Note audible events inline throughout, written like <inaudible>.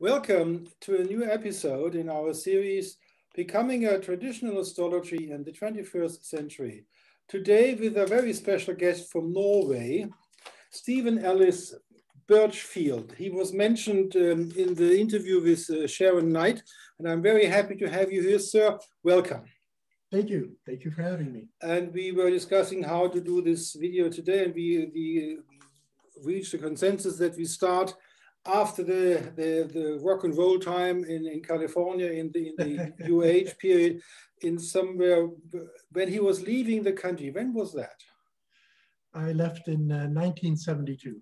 Welcome to a new episode in our series, Becoming a Traditional Astrology in the 21st Century. Today with a very special guest from Norway, Steven Ellis Birchfield. He was mentioned um, in the interview with uh, Sharon Knight, and I'm very happy to have you here, sir. Welcome. Thank you. Thank you for having me. And we were discussing how to do this video today, and we, we reached a consensus that we start after the, the, the rock and roll time in, in California in the, in the <laughs> UH period, in somewhere when he was leaving the country. When was that? I left in uh, 1972.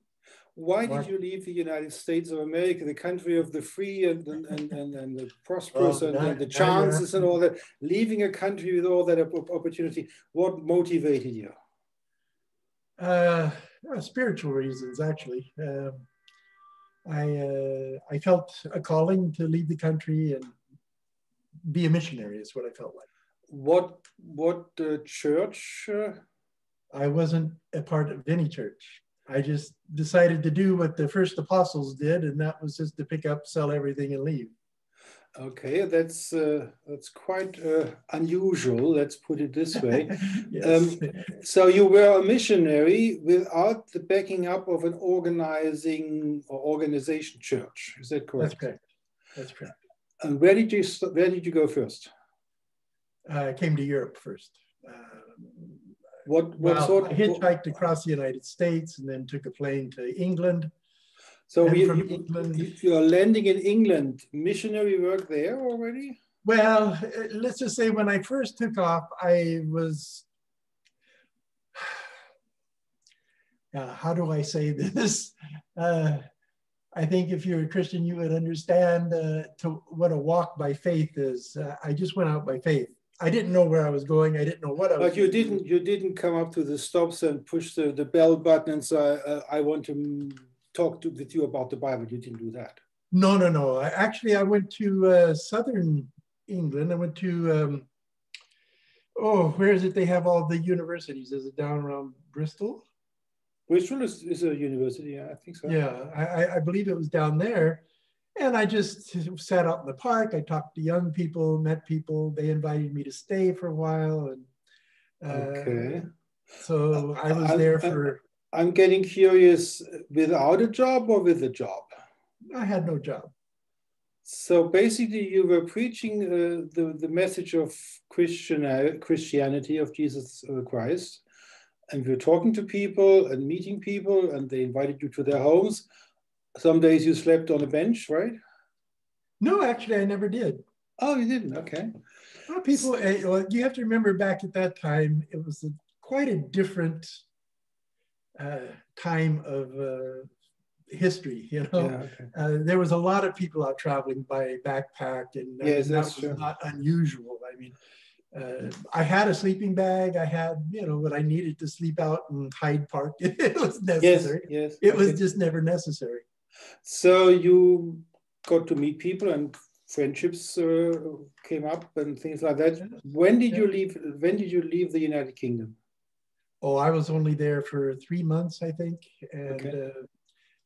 Why did you leave the United States of America, the country of the free and, and, and, and, and the prosperous oh, and, and, the chances and all that, leaving a country with all that opportunity? What motivated you? Uh, spiritual reasons, actually. Um, I, uh, I felt a calling to leave the country and be a missionary is what I felt like. What, what uh, church? Uh? I wasn't a part of any church. I just decided to do what the first apostles did, and that was just to pick up, sell everything, and leave. Okay, that's uh, that's quite uh, unusual. Let's put it this way. <laughs> yes. um, <laughs> so you were a missionary without the backing up of an organizing or organization church. Is that correct? That's correct. That's correct. And where did you where did you go first? I came to Europe first. Uh, what what well, sort? I hitchhiked across the United States and then took a plane to England so we, you, England, you are landing in England. Missionary work there already? Well, uh, let's just say when I first took off, I was. <sighs> Uh, how do I say this? <laughs> Uh, I think if you're a Christian, you would understand uh, to what a walk by faith is. Uh, I just went out by faith. I didn't know where I was going. I didn't know what I was. But you didn't. You didn't come up to the stops and push the, the bell button and say, uh, "I want to talk to, with you about the Bible. You didn't do that. No, no, no. I, actually, I went to uh, southern England. I went to, um, oh, where is it? They have all the universities. Is it down around Bristol? Bristol is, is a university, yeah, I think so. Yeah, I, I believe it was down there. And I just sat out in the park. I talked to young people, met people. They invited me to stay for a while. And uh, okay. So I was there for I'm getting curious without a job or with a job? I had no job. So basically, you were preaching uh, the, the message of Christian, Christianity, of Jesus uh, Christ, and you were talking to people and meeting people, and they invited you to their homes. Some days you slept on a bench, right? No, actually, I never did. Oh, you didn't? Okay. Well, people, eh, well, you have to remember back at that time, it was a, quite a different uh, time of uh, history. You know, yeah, okay. uh, there was a lot of people out traveling by backpack, and yes, that was true. not unusual. I mean, uh, I had a sleeping bag. I had, you know, what I needed to sleep out in Hyde Park. <laughs> it was necessary. Yes, yes. It okay. was just never necessary. So you got to meet people and friendships uh, came up and things like that. When did you leave? When did you leave the United Kingdom? Oh, I was only there for three months, I think. And okay. uh,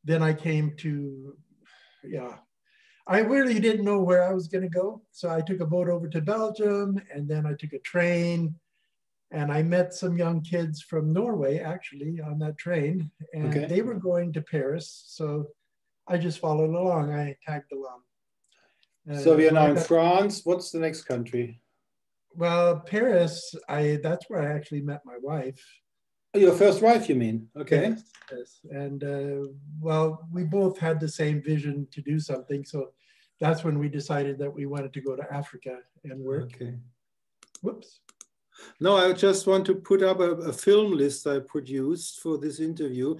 then I came to, yeah, I really didn't know where I was going to go. So I took a boat over to Belgium and then I took a train and I met some young kids from Norway actually on that train and okay. they were going to Paris. So I just followed along. I tagged along. Uh, so we are now in France. What's the next country? Well, Paris, I that's where I actually met my wife. Oh, your first wife, you mean? Okay. Yes. yes. And uh, well, we both had the same vision to do something. So that's when we decided that we wanted to go to Africa and work. Okay. Whoops. No, I just want to put up a, a film list I produced for this interview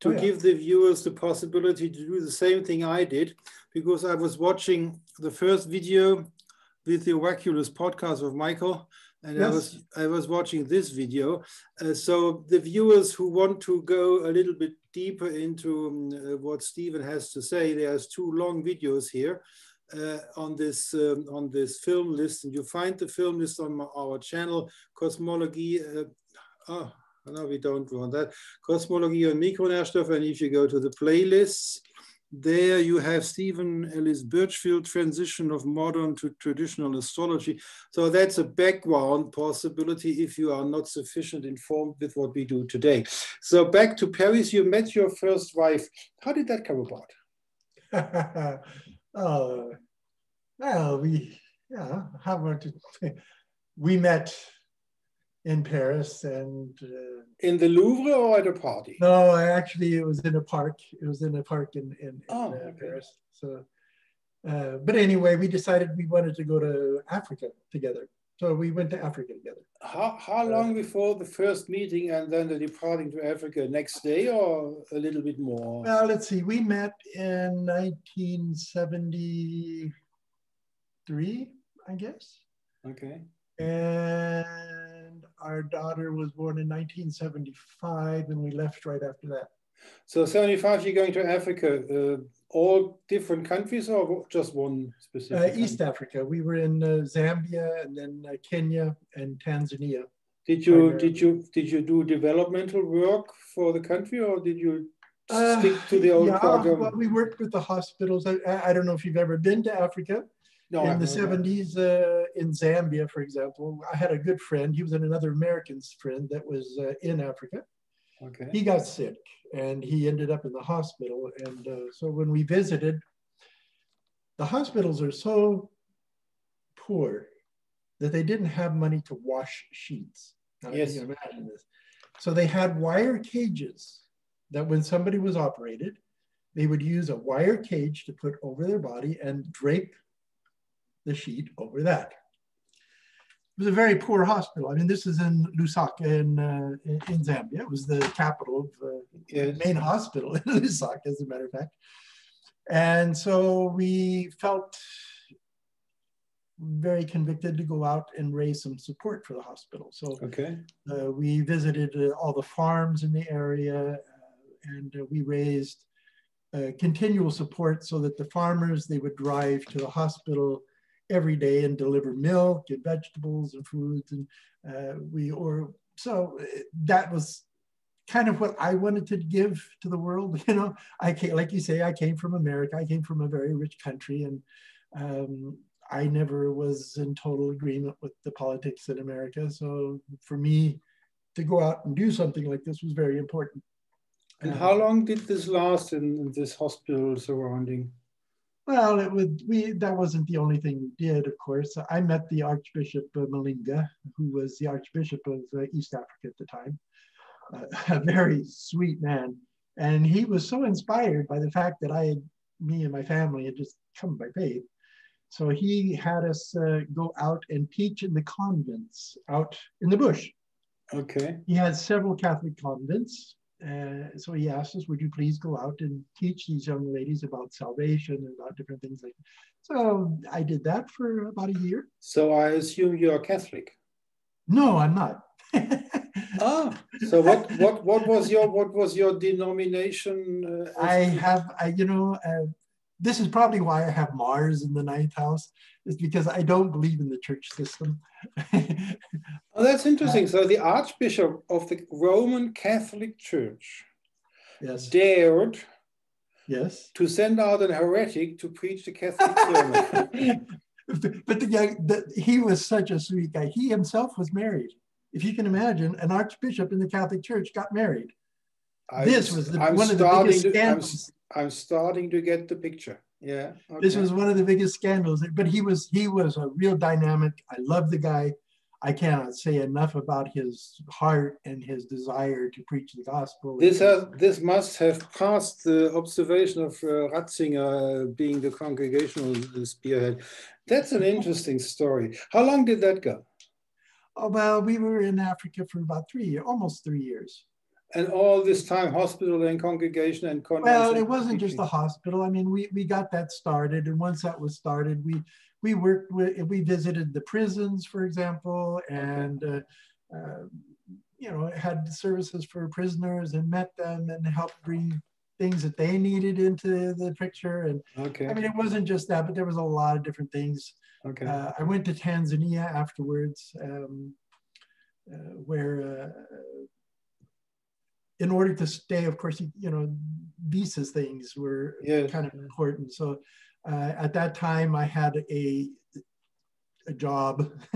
to oh, yeah. give the viewers the possibility to do the same thing I did because I was watching the first video with the Oraculus podcast of Michael and yes. I was I was watching this video. Uh, so the viewers who want to go a little bit deeper into um, uh, what Steven has to say, there's two long videos here uh, on this um, on this film list, and you find the film list on our channel, Cosmology. Uh, oh, no, we don't want that. Cosmology on Mikronährstoffe, and if you go to the playlists, there you have Steven Ellis Birchfield transition of modern to traditional astrology. So that's a background possibility if you are not sufficient informed with what we do today. So back to Paris, you met your first wife. How did that come about? <laughs> oh, well, we, yeah, how about? We met in Paris and uh, in the Louvre or at a party? No, actually it was in a park. It was in a park in in, in oh, uh, okay. Paris. So, uh, but anyway, we decided we wanted to go to Africa together. So we went to Africa together. How, how long before the first meeting and then the departing to Africa? Next day or a little bit more? Well, let's see. We met in 1973, I guess. Okay. And our daughter was born in 1975, and we left right after that. So 75, you're going to Africa, uh, all different countries or just one specific? Uh, East Africa. We were in uh, Zambia and then uh, Kenya and Tanzania. Did you did you did you do developmental work for the country or did you stick to the old yeah, program? Well, we worked with the hospitals. I, I don't know if you've ever been to Africa. No, in the 70s uh, in Zambia, for example, I had a good friend. He was another American friend that was uh, in Africa. Okay. He got sick and he ended up in the hospital. And uh, so when we visited, the hospitals are so poor that they didn't have money to wash sheets. Now, yes. You can imagine this. So they had wire cages that when somebody was operated, they would use a wire cage to put over their body and drape the sheet over that. It was a very poor hospital. I mean, this is in Lusaka in, uh, in Zambia. It was the capital of uh, yes. main hospital <laughs> in Lusaka, as a matter of fact. And so we felt very convicted to go out and raise some support for the hospital. So okay. uh, we visited uh, all the farms in the area uh, and uh, we raised uh, continual support so that the farmers, they would drive to the hospital every day and deliver milk and vegetables and foods and uh, we or so that was kind of what I wanted to give to the world. <laughs> You know, I came, like you say, I came from America. I came from a very rich country, and um, I never was in total agreement with the politics in America. So for me to go out and do something like this was very important. And how long did this last in this hospital surrounding? Well, it would we that wasn't the only thing we did, of course. I met the Archbishop of Milingo, who was the Archbishop of uh, East Africa at the time, uh, <laughs> a very sweet man, and he was so inspired by the fact that I, had, me and my family, had just come by faith. So he had us uh, go out and teach in the convents out in the bush. Okay. He had several Catholic convents, uh, so he asked us, would you please go out and teach these young ladies about salvation and about different things like that. So I did that for about a year. So I assume you're Catholic. No, I'm not. <laughs> ah, so what, what, what was your, what was your denomination? Uh, I have, I, you know, uh, this is probably why I have Mars in the ninth house, is because I don't believe in the church system. <laughs> oh, that's interesting. So the Archbishop of the Roman Catholic Church yes. dared yes. to send out an heretic to preach the Catholic sermon. <laughs> but the guy, the, he was such a sweet guy. He himself was married. If you can imagine, an archbishop in the Catholic Church got married. I, this was the, one of the biggest scandals. I'm, starting to get the picture. Yeah. Okay. This was one of the biggest scandals. But he was he was a real dynamic. I love the guy. I cannot say enough about his heart and his desire to preach the gospel. This has this must have passed the observation of uh, Ratzinger being the congregational spearhead. That's an interesting story. How long did that go? Oh, well, we were in Africa for about three years, almost three years. And all this time, hospital and congregation and Well, it wasn't just the hospital. I mean, we, we got that started. And once that was started, we, we worked with, we visited the prisons, for example, and, uh, uh, you know, had services for prisoners and met them and helped bring things that they needed into the picture. And okay. I mean, it wasn't just that, but there was a lot of different things. Okay. Uh, I went to Tanzania afterwards, um, uh, where uh, in order to stay, of course, you, know, visas things were kind of important. So uh, at that time, I had a, a job <laughs>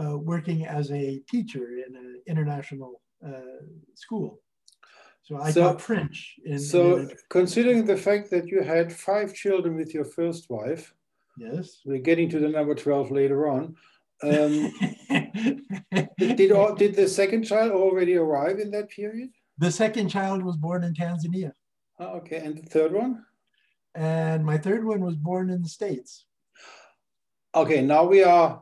uh, working as a teacher in an international uh, school. So I so, taught French. In, so in considering the fact that you had five children with your first wife, yes, we're getting to the number 12 later on. <laughs> Um, did, all, did the second child already arrive in that period? The second child was born in Tanzania. Oh, okay, and the third one? And my third one was born in the States. Okay, now we are.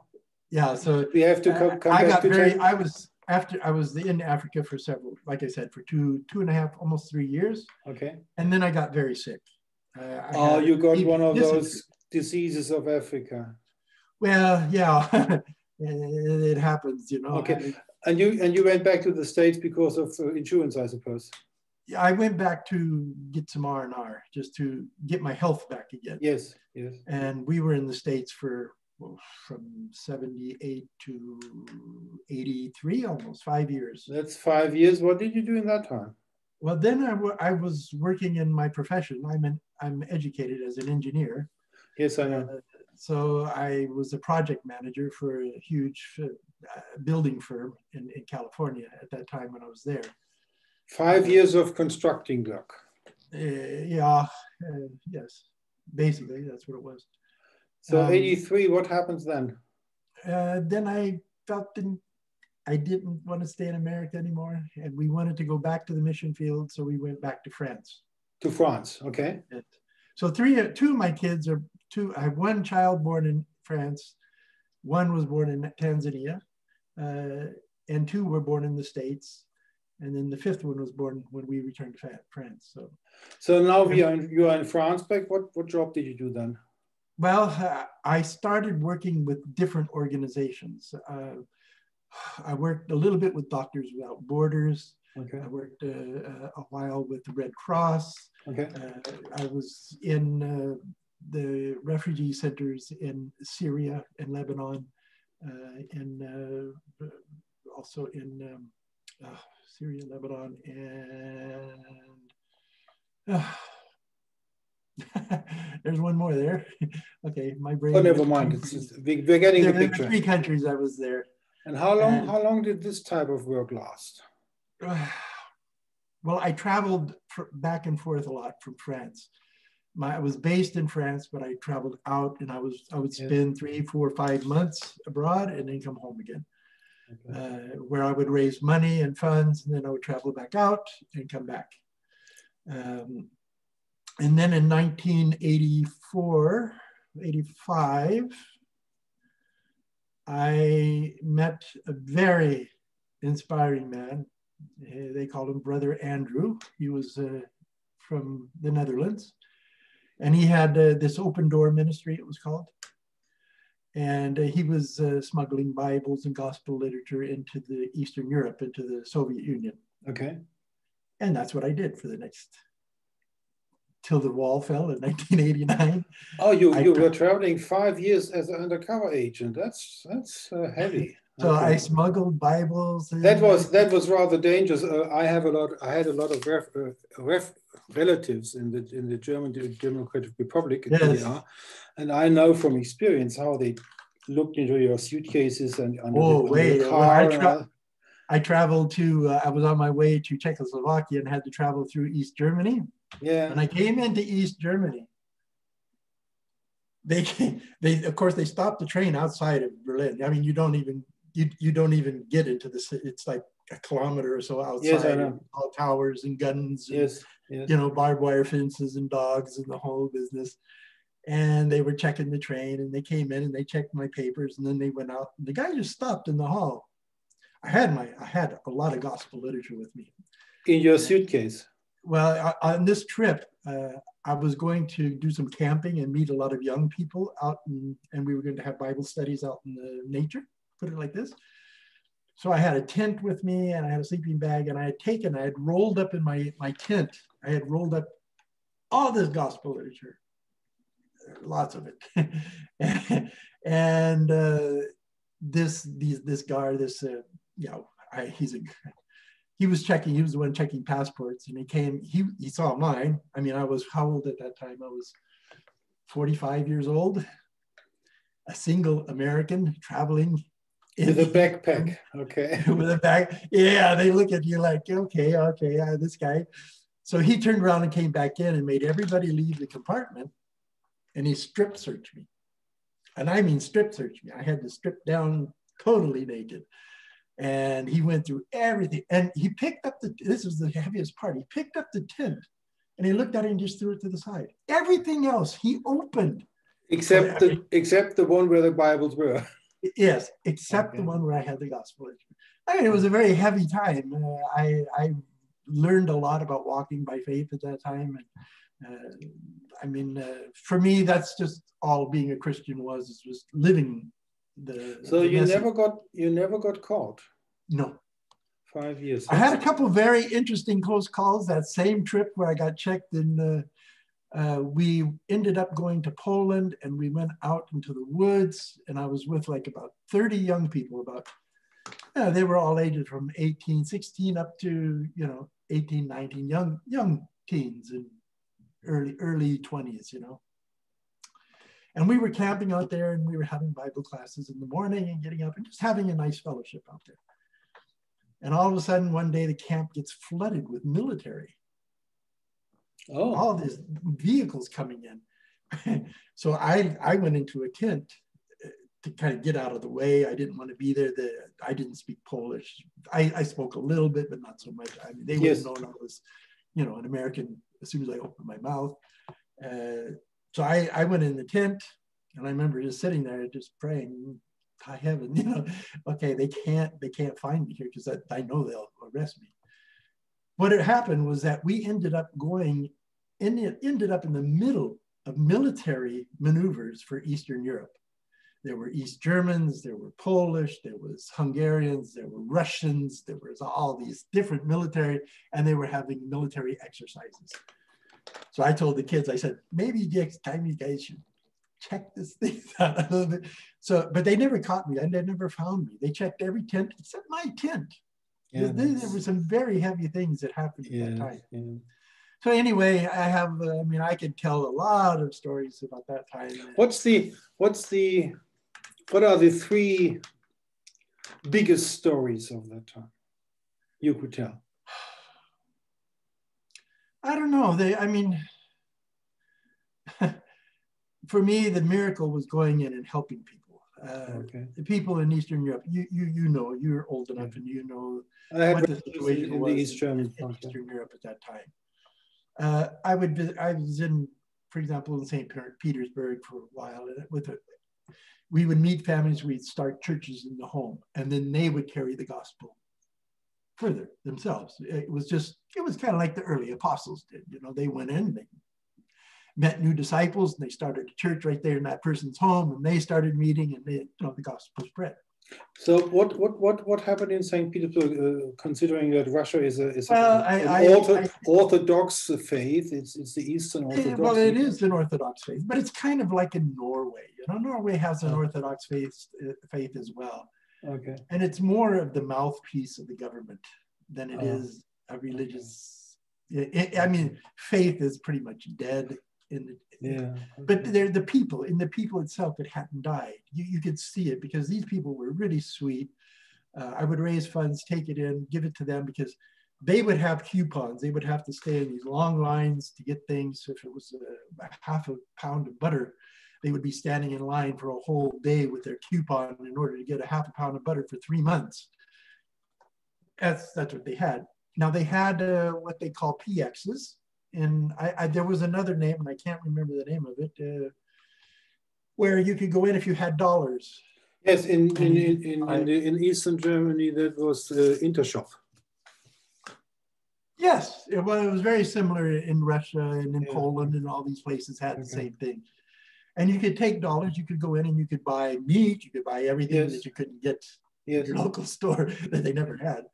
Yeah, so we have to come, come I got very. I was after I was in Africa for several, like I said, for two two and a half, almost three years. Okay. And then I got very sick. Uh, oh, you got one of those diseases of Africa. Well, yeah, <laughs> it, happens, you know. Okay, and you and you went back to the states because of uh, insurance, I suppose. Yeah, I went back to get some R and R just to get my health back again. Yes, yes. And we were in the states for well, from 78 to 83, almost five years. That's five years. What did you do in that time? Well, then I, I was working in my profession. I'm an, I'm educated as an engineer. Yes, I know. Uh, so I was a project manager for a huge uh, building firm in, in California at that time when I was there. Five years of constructing work. Uh, yeah, uh, yes, basically that's what it was. So um, 83, what happens then? Uh, then I felt didn't, I didn't want to stay in America anymore and we wanted to go back to the mission field. So we went back to France. To France, okay. And so three, two of my kids are two, I have one child born in France, one was born in Tanzania, uh, and two were born in the States. And then the fifth one was born when we returned to France. So, so now we are in, you are in France. But what what job did you do then? Well, uh, I started working with different organizations. Uh, I worked a little bit with Doctors Without Borders. Okay. I worked uh, uh a while with the Red Cross. Okay. Uh, I was in uh, the refugee centers in Syria and Lebanon, Uh, and uh, also in um, uh, Syria, Lebanon, and <laughs> There's one more there. <laughs> okay, my brain. Oh, never mind. It's just, we're getting there, the picture. Three countries I was there. And how long? And, how long did this type of work last? <sighs> well, I traveled back and forth a lot from France. My, I was based in France, but I traveled out, and I was I would spend three, four, five months abroad, and then come home again. Okay. Uh, where I would raise money and funds, and then I would travel back out and come back. Um, and then in 1984, 85, I met a very inspiring man. They called him Brother Andrew. He was uh, from the Netherlands. And he had uh, this open door ministry, it was called. And uh, he was uh, smuggling Bibles and gospel literature into the Eastern Europe, into the Soviet Union. Okay. And that's what I did for the next till the wall fell in <laughs> 1989. Oh, you, you were traveling five years as an undercover agent. That's that's uh, heavy. So okay. I smuggled Bibles. That was that was rather dangerous. Uh, I have a lot. I had a lot of ref, uh, ref, relatives in the in the German Democratic Republic, yes. and I know from experience how they looked into your suitcases and under oh, the, wait, car. I, tra I traveled to. Uh, I was on my way to Czechoslovakia and had to travel through East Germany. Yeah. And I came into East Germany. They came, they of course they stopped the train outside of Berlin. I mean, you don't even you you don't even get into the city. It's like a kilometer or so outside. Yes, All towers and guns. And, yes, yes. You know, barbed wire fences and dogs and the whole business. And they were checking the train and they came in and they checked my papers and then they went out. The guy just stopped in the hall. I had my I had a lot of gospel literature with me. In your suitcase well, on this trip, uh, I was going to do some camping and meet a lot of young people out, in, and we were going to have Bible studies out in the nature, put it like this. So I had a tent with me and I had a sleeping bag, and I had taken, I had rolled up in my, my tent, I had rolled up all this gospel literature, lots of it. <laughs> and uh, this, these, this guy, this, uh, you know, I, he's a he was checking, he was the one checking passports and he came, he, he saw mine. I mean, I was how old at that time? I was 45 years old, a single American traveling. With a backpack, okay. <laughs> with a bag, yeah, they look at you like, okay, okay, uh, this guy. So he turned around and came back in and made everybody leave the compartment and he strip searched me. And I mean strip searched me. I had to strip down totally naked and he went through everything. And he picked up the, this was the heaviest part, he picked up the tent and he looked at it and just threw it to the side. Everything else he opened. Except the, except the one where the Bibles were. <laughs> Yes, except okay. the one where I had the gospel. I mean, it was a very heavy time. Uh, I, I learned a lot about walking by faith at that time. And, uh, I mean, uh, for me, that's just all being a Christian was, is just living the. So the you message. never got you never got caught. No. Five years. I had a couple very interesting close calls. That same trip where I got checked in. Uh, we ended up going to Poland and we went out into the woods and I was with like about 30 young people about uh, they were all ages from 18 16 up to you know 18 19 young young teens and early early 20s you know and we were camping out there and we were having Bible classes in the morning and getting up and just having a nice fellowship out there. And all of a sudden, one day the camp gets flooded with military. Oh. All these vehicles coming in. <laughs> so I, I went into a tent uh, to kind of get out of the way. I didn't want to be there. The, I didn't speak Polish. I, I spoke a little bit, but not so much. I mean, they yes. would have known I was, you know, an American as soon as I opened my mouth. Uh, so I, I went in the tent and I remember just sitting there just praying, high heaven, <laughs> you know, okay, they can't, they can't find me here because I, I know they'll arrest me. What had happened was that we ended up going, it ended up in the middle of military maneuvers for Eastern Europe. There were East Germans, there were Polish, there was Hungarians, there were Russians, there was all these different military, and they were having military exercises. So I told the kids, I said, maybe next time you guys should check this <laughs> thing out a little bit. So, but they never caught me and they never found me. They checked every tent except my tent. Yeah, there, there, were some very heavy things that happened at yeah, that time. Yeah. So anyway, I have, uh, I mean, I could tell a lot of stories about that time. What's the, what's the, what are the three biggest stories of that time you could tell? I don't know. They, I mean, <laughs> for me, the miracle was going in and helping people. Uh, okay. The people in Eastern Europe, you you you know, you're old enough and you know what the situation in was the East in, in Eastern Europe at that time. Uh, I would visit, I was in, for example, in St. Petersburg for a while, and with a, we would meet families. We'd start churches in the home, and then they would carry the gospel further themselves. It was just, it was kind of like the early apostles did. You know, they went in, they met new disciples, and they started a church right there in that person's home, and they started meeting, and they, you know, the gospel spread. So what what what what happened in Saint Petersburg? Uh, considering that Russia is a is well, a, I, an I, ortho, I, Orthodox faith, it's it's the Eastern Orthodox. Well, it is an Orthodox faith, but it's kind of like in Norway. You know, Norway has an. Orthodox faith uh, faith as well. Okay. And it's more of the mouthpiece of the government than it oh. is a religious. It, I mean, faith is pretty much dead in the. Yeah. But they're the people in the people itself that hadn't died. You, you could see it because these people were really sweet. Uh, I would raise funds, take it in, give it to them because they would have coupons. They would have to stay in these long lines to get things. If it was a, a half a pound of butter, they would be standing in line for a whole day with their coupon in order to get a half a pound of butter for three months. That's, that's what they had. Now they had uh, what they call PXs, and I, I, there was another name, and I can't remember the name of it, uh, where you could go in if you had dollars. Yes, in in in, in, in, in Eastern Germany, that was uh, Intershop. Yes, it was, it was very similar in Russia and in yeah. Poland, and all these places had okay. the same thing. And you could take dollars, you could go in and you could buy meat, you could buy everything yes. that you couldn't get yes. your <laughs> local store that they never had.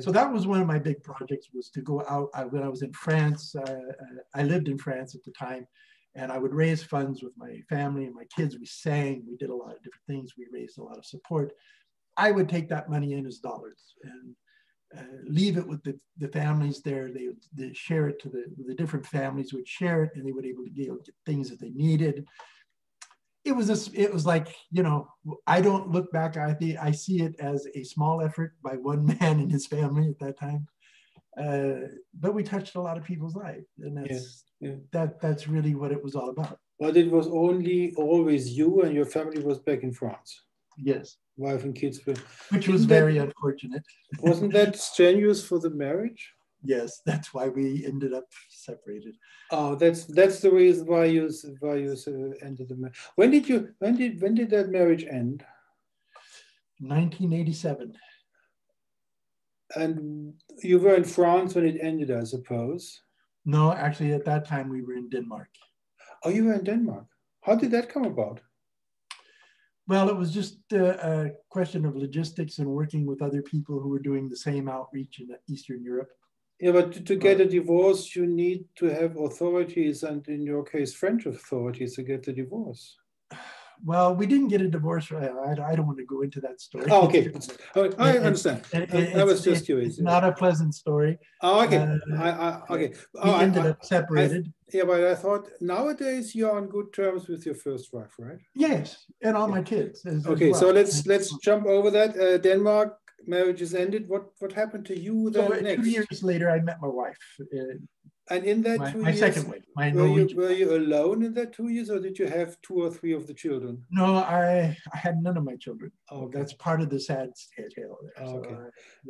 So that was one of my big projects was to go out I, when I was in France. Uh, I lived in France at the time and I would raise funds with my family and my kids. We sang, we did a lot of different things. We raised a lot of support. I would take that money in as dollars and uh, leave it with the, the families there. They would share it to the, the different families would share it and they would be able to get, get things that they needed. It was a, it was like, you know, I don't look back. I think I see it as a small effort by one <laughs> man and his family at that time. Uh, but we touched a lot of people's lives and that's, yes, yeah. that, that's really what it was all about. But it was only always you and your family was back in France. Yes wife and kids were. Which was very unfortunate. <laughs> wasn't that strenuous for the marriage? Yes, <laughs> that's why we ended up separated. Oh, that's that's the reason why you why you uh, ended the marriage. When did you when did when did that marriage end? 1987. And you were in France when it ended, I suppose. No, actually, at that time we were in Denmark. Oh, you were in Denmark. How did that come about? Well, it was just a, a, question of logistics and working with other people who were doing the same outreach in Eastern Europe. Yeah, but to, to get a divorce, you need to have authorities, and in your case, French authorities to get the divorce. Well, we didn't get a divorce. I, I, don't want to go into that story. Oh, okay. Oh, I understand. It, it, I was just curious. It's not a pleasant story. Oh, okay. Uh, I, I, okay. We oh, ended up separated. yeah, but I thought nowadays you're on good terms with your first wife, right? Yes, and all yeah. my kids. As, okay, as well. so let's let's jump over that. Uh, Denmark marriages ended. What what happened to you then so, next? Two years later, I met my wife. Uh, and in that my, two my years, second wife, my were you, were you alone in that two years, or did you have two or three of the children? No, I I had none of my children. Oh, that's part of the sad tale there. okay.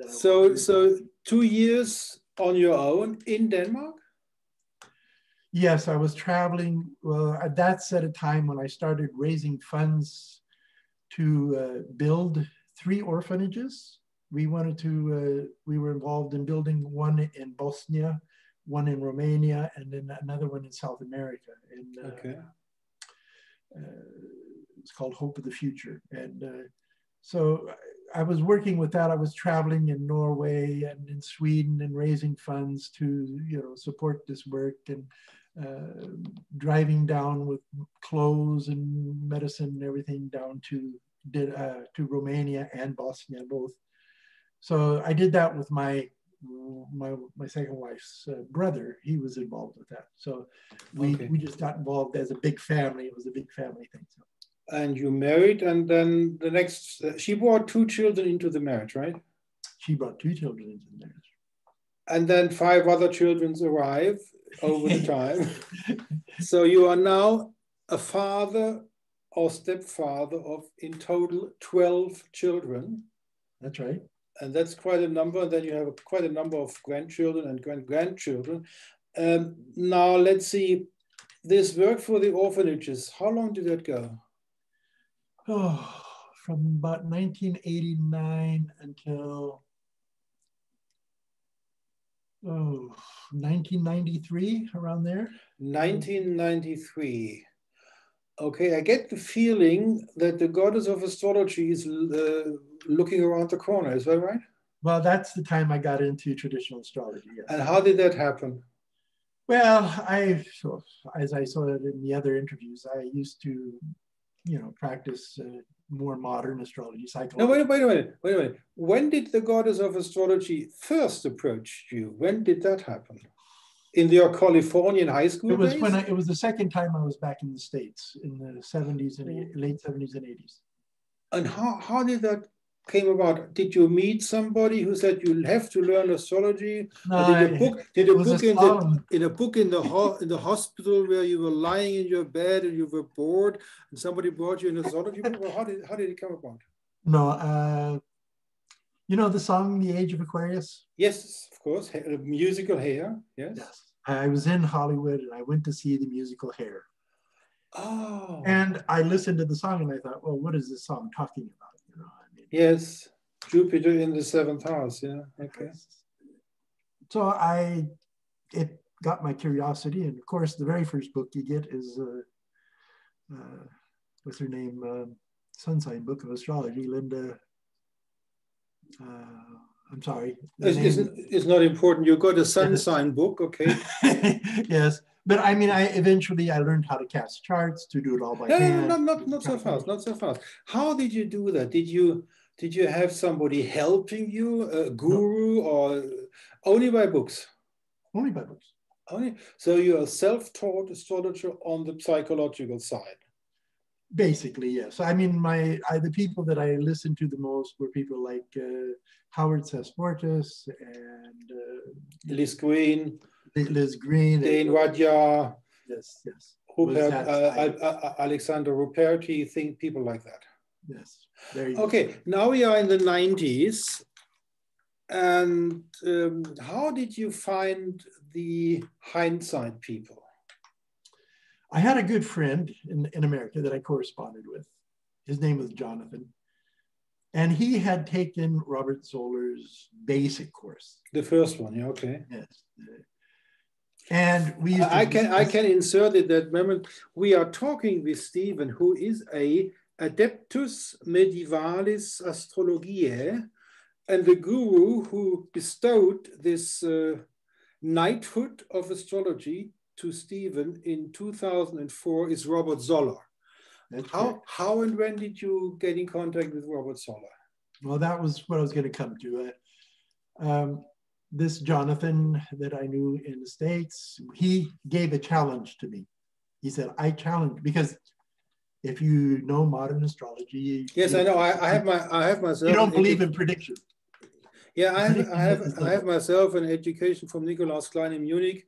So, so, so two years on your own in Denmark. Yes, I was traveling. Well, that's at a time when I started raising funds to uh, build three orphanages. We wanted to. Uh, we were involved in building one in Bosnia one in Romania, and then another one in South America. And, uh, okay. Uh, it's called Hope of the Future. And uh, so I was working with that. I was traveling in Norway and in Sweden and raising funds to, you know, support this work and uh, driving down with clothes and medicine and everything down to uh, to Romania and Bosnia both. So I did that with my my my second wife's uh, brother, he was involved with that. So we okay. we just got involved as a big family. It was a big family thing. So. And you married, and then the next, uh, she brought two children into the marriage, right? She brought two children into the marriage. And then five other children arrive over the time. <laughs> so you are now a father or stepfather of in total 12 children. That's right and that's quite a number. And then you have quite a number of grandchildren and grand grandchildren. Um, now let's see, this work for the orphanages, how long did that go? Oh, from about 1989 until oh, 1993, around there. 1993. Okay, I get the feeling that the goddess of astrology is uh, looking around the corner. Is that right? Well, that's the time I got into traditional astrology. Yes. And how did that happen? Well, I, as I saw it in the other interviews, I used to, you know, practice uh, more modern astrology, psychology. No, wait, wait a minute, wait a minute. When did the goddess of astrology first approach you? When did that happen? In your Californian high school It was days? when I, it was the second time I was back in the States in the 70s and late 70s and 80s. And how, how did that came about? Did you meet somebody who said you have to learn astrology? No, did a book, did a book in, the, in a book in the ho in the hospital where you were lying in your bed and you were bored and somebody brought you an astrology book? Well, how did how did it come about? No, uh, you know the song "The Age of Aquarius"? Yes, of course. A musical Hair. Yes. Yes. I was in Hollywood and I went to see the musical Hair. Oh. And I listened to the song and I thought, well, what is this song talking about? You know, I mean, yes, Jupiter in the seventh house. Yeah. Okay. So I, it got my curiosity, and of course, the very first book you get is, uh, uh, what's her name, uh, Sun Sign Book of Astrology, Linda. Uh, I'm sorry. It's, it's, it's, not important. You got a sun sign book, okay? <laughs> yes, but I mean, I eventually I learned how to cast charts to do it all by no, hand. No, no, not not so fast, not so fast. How did you do that? Did you Did you have somebody helping you, a guru, no. or only by books? Only by books. Only. So you're a self-taught astrologer on the psychological side. Basically, yes. I mean, my I, the people that I listened to the most were people like uh, Howard Sasportas and uh, Liz Greene Liz Greene Dane Rudhyar. Yes, yes. Rupert, uh, Alexander Ruperti, think people like that. Yes. Okay, now we are in the 90s. And um, how did you find the hindsight people? I had a good friend in, in America that I corresponded with. His name was Jonathan. And he had taken Robert Zoller's basic course. The first one, yeah, okay. Yes. And we I can I can insert it that moment we are talking with Steven, who is a Adeptus Medievalis Astrologiae, and the guru who bestowed this uh, knighthood of astrology to Steven in 2004 is Robert Zoller. That's how, how and when did you get in contact with Robert Zoller? Well, that was what I was going to come to. Uh, um, this Jonathan that I knew in the States, he gave a challenge to me. He said, I challenge, because if you know modern astrology. Yes, I know. I, I, have my, I have myself. You don't believe in prediction. Yeah, I have, I have, I have myself an education from Nikolaus Klein in Munich,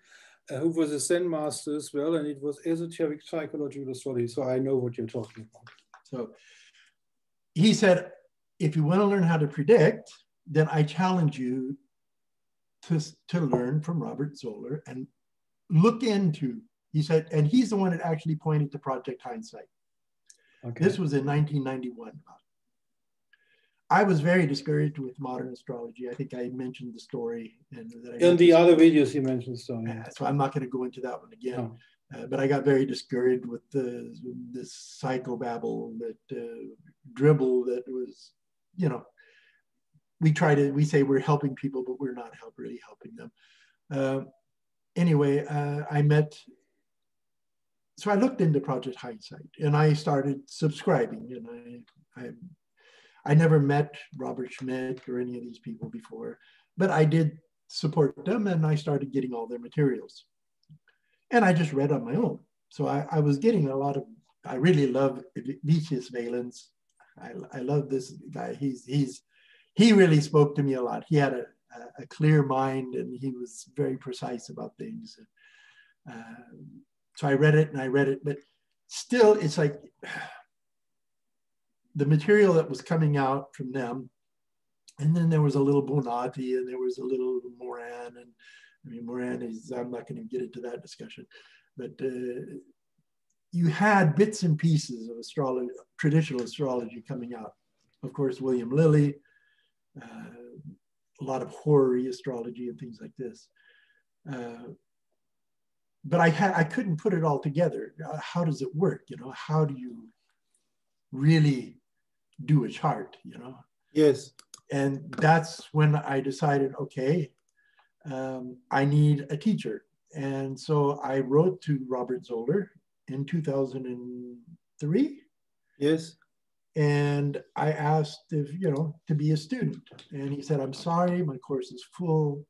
who was a Zen master as well, and it was esoteric psychological astrology. So I know what you're talking about. So he said, if you want to learn how to predict, then I challenge you to, to learn from Robert Zoller and look into, he said, and he's the one that actually pointed to Project Hindsight. Okay. This was in 1991. I was very discouraged with modern astrology. I think I mentioned the story. And in the other videos, you mentioned so. Yeah, so I'm not going to go into that one again. No. Uh, but I got very discouraged with the this psychobabble, that uh, dribble that was, you know, we try to we say we're helping people, but we're not help, really helping them. Uh, anyway, uh, I met. So I looked into Project Hindsight, and I started subscribing, and I, I I never met Robert Schmidt or any of these people before, but I did support them and I started getting all their materials. And I just read on my own. So I, I was getting a lot of, I really love Vettius Valens. I, I love this guy. He's, he's, he really spoke to me a lot. He had a, a clear mind and he was very precise about things. Uh, so I read it and I read it, but still it's like, the material that was coming out from them. And then there was a little Bonatti and there was a little Morin. And I mean, Morin is, I'm not going to get into that discussion, but uh, you had bits and pieces of astrology, traditional astrology coming out. Of course, William Lilly, uh, a lot of horary astrology and things like this. Uh, but I had I couldn't put it all together. Uh, how does it work? You know, how do you really do a chart, you know? Yes. And that's when I decided, okay, um, I need a teacher. And so I wrote to Robert Zoller in 2003. Yes. And I asked if, you know, to be a student. And he said, I'm sorry, my course is full.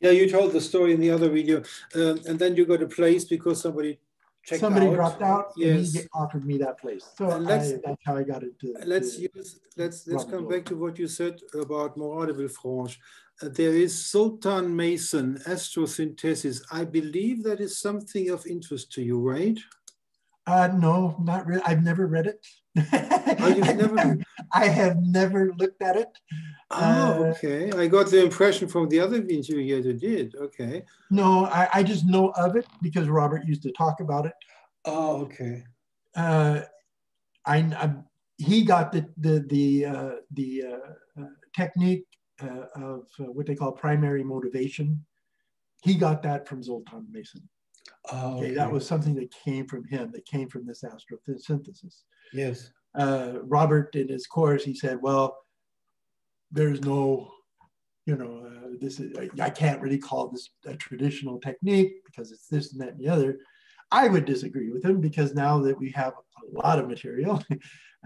Yeah, you told the story in the other video. Um, and then you got a place because somebody somebody out. dropped out yes. and he offered me that place so I, that's how i got into let's use let's let's come back to what you said about Morin de Villefranche uh, there is Zoltan Mason astrosynthesis i believe that is something of interest to you right uh, no, not really. I've never read it. <laughs> oh, you've never... I have never looked at it. Oh, uh, okay. I got the impression from the other interview you did. Okay. No, I, I just know of it because Robert used to talk about it. Oh, okay. Uh, I, I, he got the the the uh, the uh, uh, technique uh, of what they call primary motivation. He got that from Zoltan Mason. Oh, okay. okay. That was something that came from him, that came from this astrosynthesis. Yes. Uh, Robert, in his course, he said, well, there's no, you know, uh, this is, I can't really call this a traditional technique because it's this and that and the other. I would disagree with him because now that we have a lot of material. <laughs>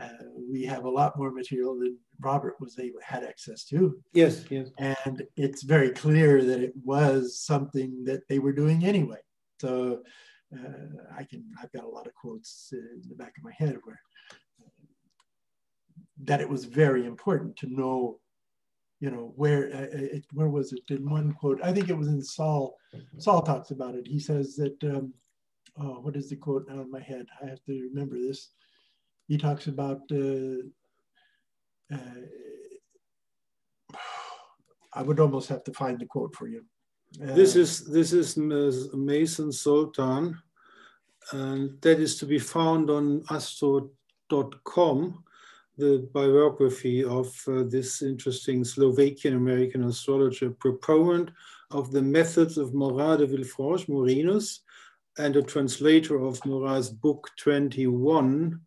Uh, we have a lot more material than Robert was able had access to. Yes, yes. And it's very clear that it was something that they were doing anyway. Uh, I can I've got a lot of quotes in the back of my head where that it was very important to know you know where uh, uh, it, where was it? In one quote i think it was in saul saul talks about it. He says that um, oh, what is the quote now in my head? I have to remember this. He talks about uh, uh, i would almost have to find the quote for you uh, this is this is Mason Zoltan and that is to be found on astro.com the biography of uh, this interesting Slovakian American astrologer, proponent of the methods of Morin de Villefranche, Morinus, and a translator of Morin's book 21.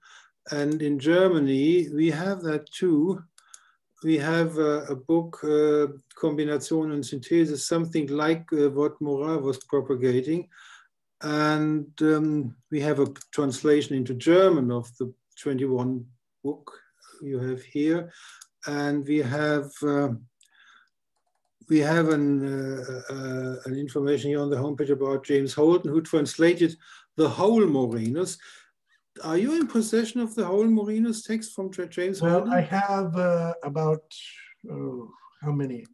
And in Germany, we have that too. We have uh, a book, uh, Kombination and Synthesis, something like uh, what Morin was propagating. And um, we have a translation into German of the 21 book you have here, and we have uh, we have an, uh, an information here on the homepage about James Holden, who translated the whole Morinus. Are you in possession of the whole Morinus text from James well, Holden? I have uh, about, oh, how many?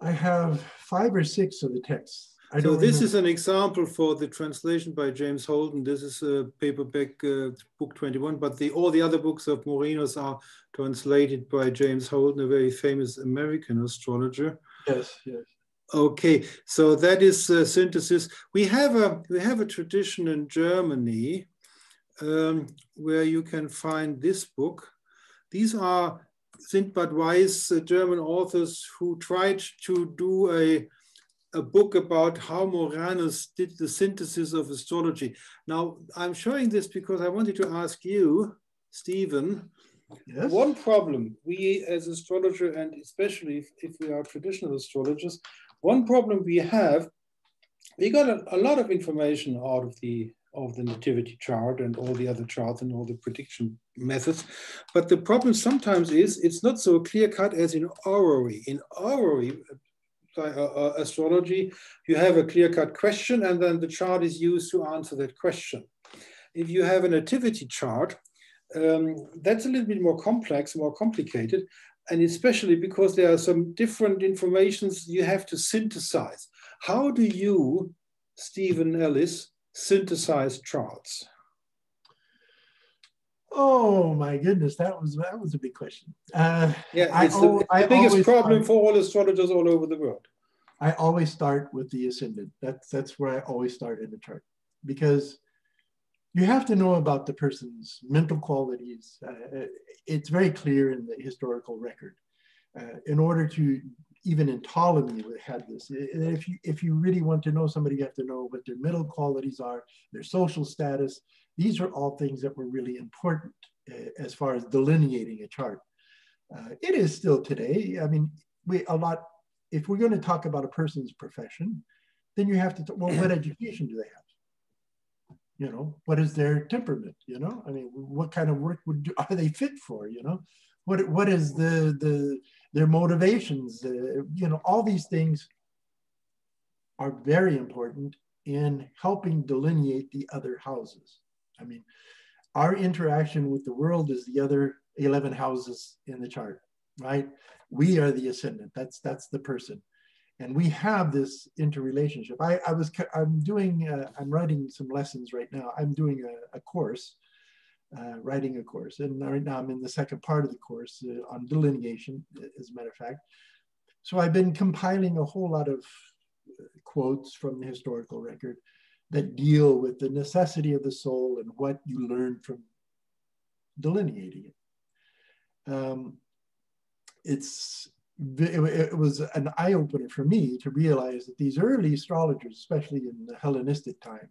I have five or six of the texts. I so this remember. is an example for the translation by James Holden. This is a paperback uh, book 21, but the, all the other books of Morinus are translated by James Holden, a very famous American astrologer. Yes, yes. Okay, so that is uh, synthesis. We have a we have a tradition in Germany um, where you can find this book. These are Sindbad Weiss, uh, German authors who tried to do a a book about how Morinus did the synthesis of astrology. Now, I'm showing this because I wanted to ask you, Steven, yes. one problem we as astrologer, and especially if, if we are traditional astrologers, one problem we have, we got a, a lot of information out of the of the nativity chart and all the other charts and all the prediction methods. But the problem sometimes is it's not so clear cut as in horary. In horary, uh, uh, astrology, you have a clear-cut question and then the chart is used to answer that question. If you have a nativity chart, um, that's a little bit more complex, more complicated, and especially because there are some different informations you have to synthesize. How do you, Steven Ellis, synthesize charts? Oh my goodness, that was that was a big question. Uh, yeah, it's I, the, the biggest problem start, for all astrologers all over the world. I always start with the ascendant. That's that's where I always start in the chart because you have to know about the person's mental qualities. Uh, it's very clear in the historical record. Uh, in order to even in Ptolemy we had this. If you if you really want to know somebody, you have to know what their middle qualities are, their social status, these are all things that were really important uh, as far as delineating a chart. Uh, it is still today. I mean, we a lot. If we're going to talk about a person's profession, then you have to. Talk, well, what <clears throat> education do they have? You know, what is their temperament? You know, I mean, what kind of work would do, are they fit for? You know, what what is the the their motivations? Uh, you know, all these things are very important in helping delineate the other houses. I mean, our interaction with the world is the other 11 houses in the chart, right? We are the ascendant. That's that's the person, and we have this interrelationship. I, I was I'm doing uh, I'm writing some lessons right now. I'm doing a, a course, uh, writing a course, and right now I'm in the second part of the course uh, on delineation, as a matter of fact. So I've been compiling a whole lot of uh, quotes from the historical record that deal with the necessity of the soul and what you learn from delineating it. Um, it's it, was an eye opener for me to realize that these early astrologers, especially in the Hellenistic time,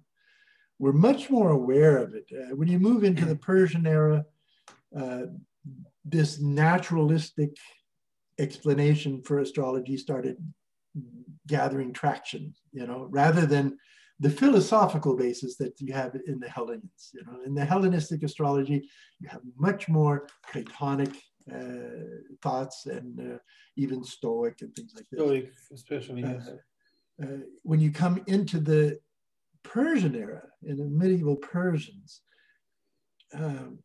were much more aware of it. Uh, when you move into the Persian era, uh, this naturalistic explanation for astrology started gathering traction, you know, rather than the philosophical basis that you have in the Hellenists. You know, in the Hellenistic astrology, you have much more Platonic uh, thoughts and uh, even Stoic and things like this. Stoic, especially. Uh, uh, when you come into the Persian era, in the medieval Persians, um,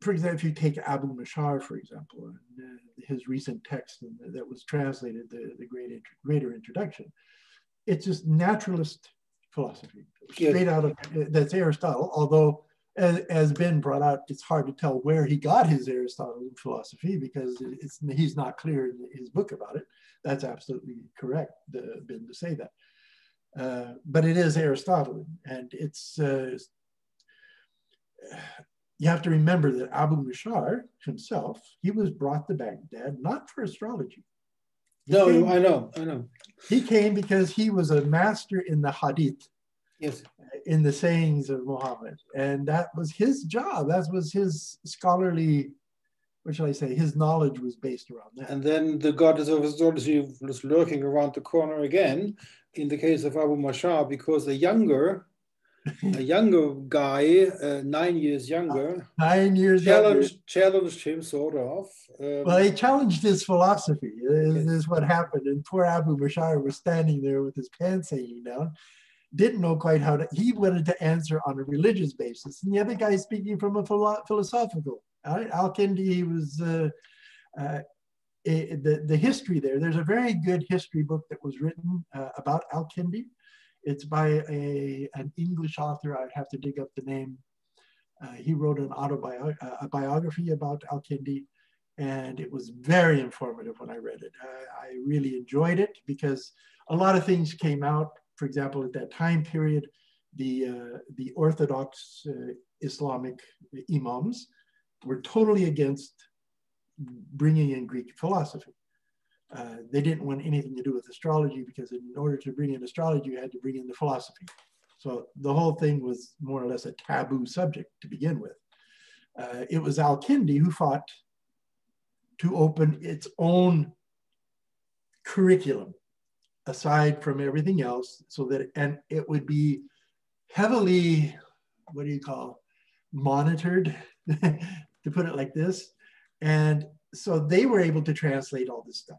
for example, if you take Abu Mashar, for example, and, uh, his recent text that was translated, the, the great inter greater introduction, it's just naturalist philosophy, straight out of that's Aristotle. Although, as, as Ben brought out, it's hard to tell where he got his Aristotelian philosophy because it's he's not clear in his book about it. That's absolutely correct, the, Ben, to say that. Uh, but it is Aristotle, and it's uh, you have to remember that Abu Mashar himself, he was brought to Baghdad not for astrology. He no, came, I know, I know. He came because he was a master in the hadith. Yes. In the sayings of Muhammad. And that was his job. That was his scholarly, what shall I say, his knowledge was based around that. And then the goddess of astrology was lurking around the corner again in the case of Abu Mashar because the younger a <laughs> younger guy, uh, nine years younger. Nine years challenged, younger. Challenged him, sort of. Um, well, he challenged his philosophy. This yes. is what happened. And poor Abu Mashar was standing there with his pants hanging down, didn't know quite how to, he wanted to answer on a religious basis. And the other guy speaking from a philo- philosophical. Right? Al-Kindi was, uh, uh, the, the history there, there's a very good history book that was written uh, about Al-Kindi it's by a, an English author. I'd have to dig up the name. Uh, he wrote an autobiography biography about Al-Kindi, and it was very informative when I read it. I, I really enjoyed it because a lot of things came out. For example, at that time period, the, uh, the Orthodox uh, Islamic imams were totally against bringing in Greek philosophy. Uh, they didn't want anything to do with astrology because in order to bring in astrology, you had to bring in the philosophy. So the whole thing was more or less a taboo subject to begin with. Uh, it was Al-Kindi who fought to open its own curriculum aside from everything else so that, and it would be heavily, what do you call, monitored, <laughs> to put it like this. And so they were able to translate all this stuff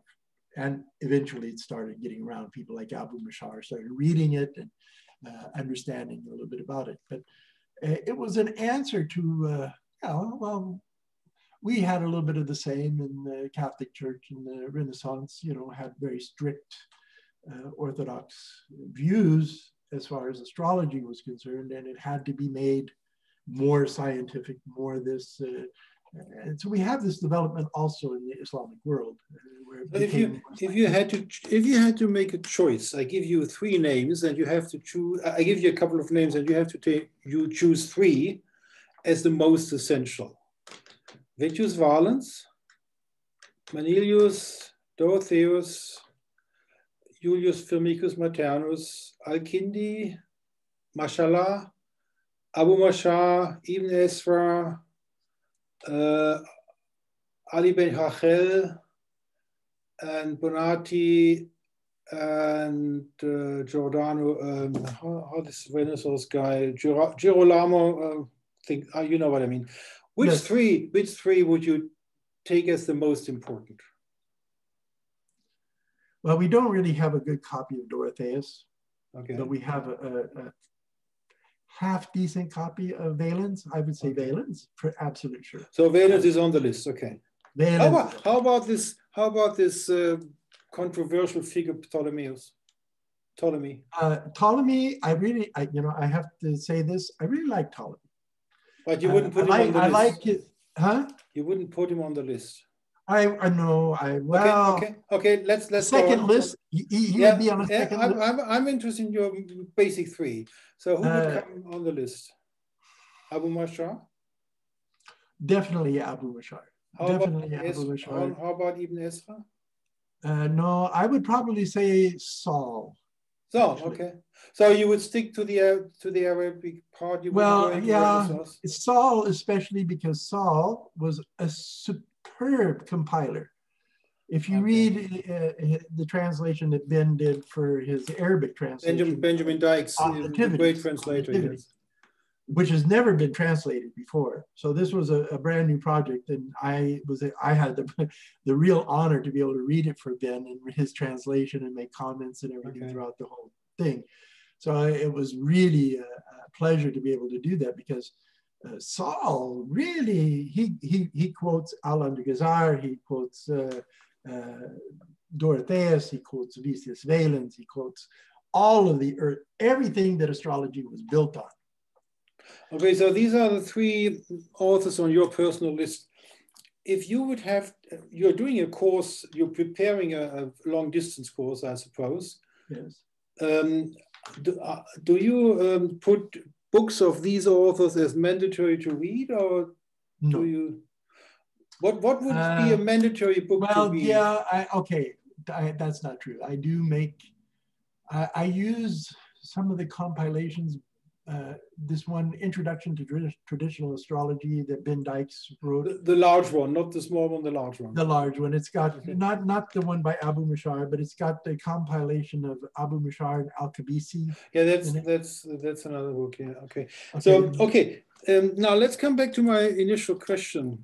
and eventually it started getting around. People like Abu Mashar started reading it and uh, understanding a little bit about it. But uh, it was an answer to, uh, well, we had a little bit of the same in the Catholic Church in the Renaissance, you know, had very strict uh, Orthodox views as far as astrology was concerned, and it had to be made more scientific, more this uh, and so we have this development also in the Islamic world. Uh, but if you if you had to if you had to make a choice, I give you three names, and you have to choose. I give you a couple of names, and you have to take you choose three as the most essential. Vettius Valens, Manilius, Dorotheus, Julius Firmicus Maternus, Al-Kindi, Mashallah, Abu Mashar, Ibn Ezra, uh, Ali Ben Hachel and Bonatti and uh, Giordano, um, how, how this Renaissance guy, Gir Girolamo, uh, think, uh, you know what I mean. Which yes. three, which three would you take as the most important? Well, we don't really have a good copy of Dorotheus, okay. but we have a, a half decent copy of Valens, I would say Valens for absolute sure. So Valens is on the list. Okay. Valens. How about, how about this? How about this uh, controversial figure Ptolemeus? Ptolemy. Uh, Ptolemy, I really, I, you know, I have to say this. I really like Ptolemy. But you wouldn't uh, put him I, on the I list. I like it, huh? You wouldn't put him on the list. I, I know. I well. Okay. Okay. okay let's let's second list. He, he yeah, be on a yeah, second I'm, list. I'm, I'm interested in your basic three. So who uh, would come on the list? Abu Mashar. Definitely Abu Mashar. Definitely Abu Mashar. How, about Ibn Ezra? Uh, no, I would probably say Sahl. Sahl, actually. okay. So you would stick to the uh, to the Arabic part. You well, yeah, Sahl especially because Sahl was a superb compiler. If you okay. read uh, the translation that Ben did for his Arabic translation, Benjamin, Benjamin Dykes, great translator, yes. which has never been translated before. So this was a, a, brand new project, and I was I had the <laughs> the real honor to be able to read it for Ben and his translation and make comments and everything okay. throughout the whole thing. So it was really a, a pleasure to be able to do that because uh, Sahl really he he he quotes al-Andarzaghar, he quotes uh, uh, Dorotheus, he quotes Vettius Valens, he quotes all of the earth, everything that astrology was built on. Okay, so these are the three authors on your personal list. If you would have, you're doing a course, you're preparing a, a long distance course, I suppose. Yes. Um, do, uh, do, you um, put books of these authors as mandatory to read, or no. do you? What what would uh, be a uh, mandatory book well, to yeah, I, okay, I, that's not true. I do make, I, I use some of the compilations. Uh, this one, Introduction to Traditional Astrology, that Ben Dykes wrote. The, the, large one, not the small one, the large one. The large one. It's got okay. not not the one by Abu Mashar, but it's got the compilation of Abu Mashar and Al-Qabisi. Yeah, that's that's that's another book. Yeah, okay. okay. So okay, um, now let's come back to my initial question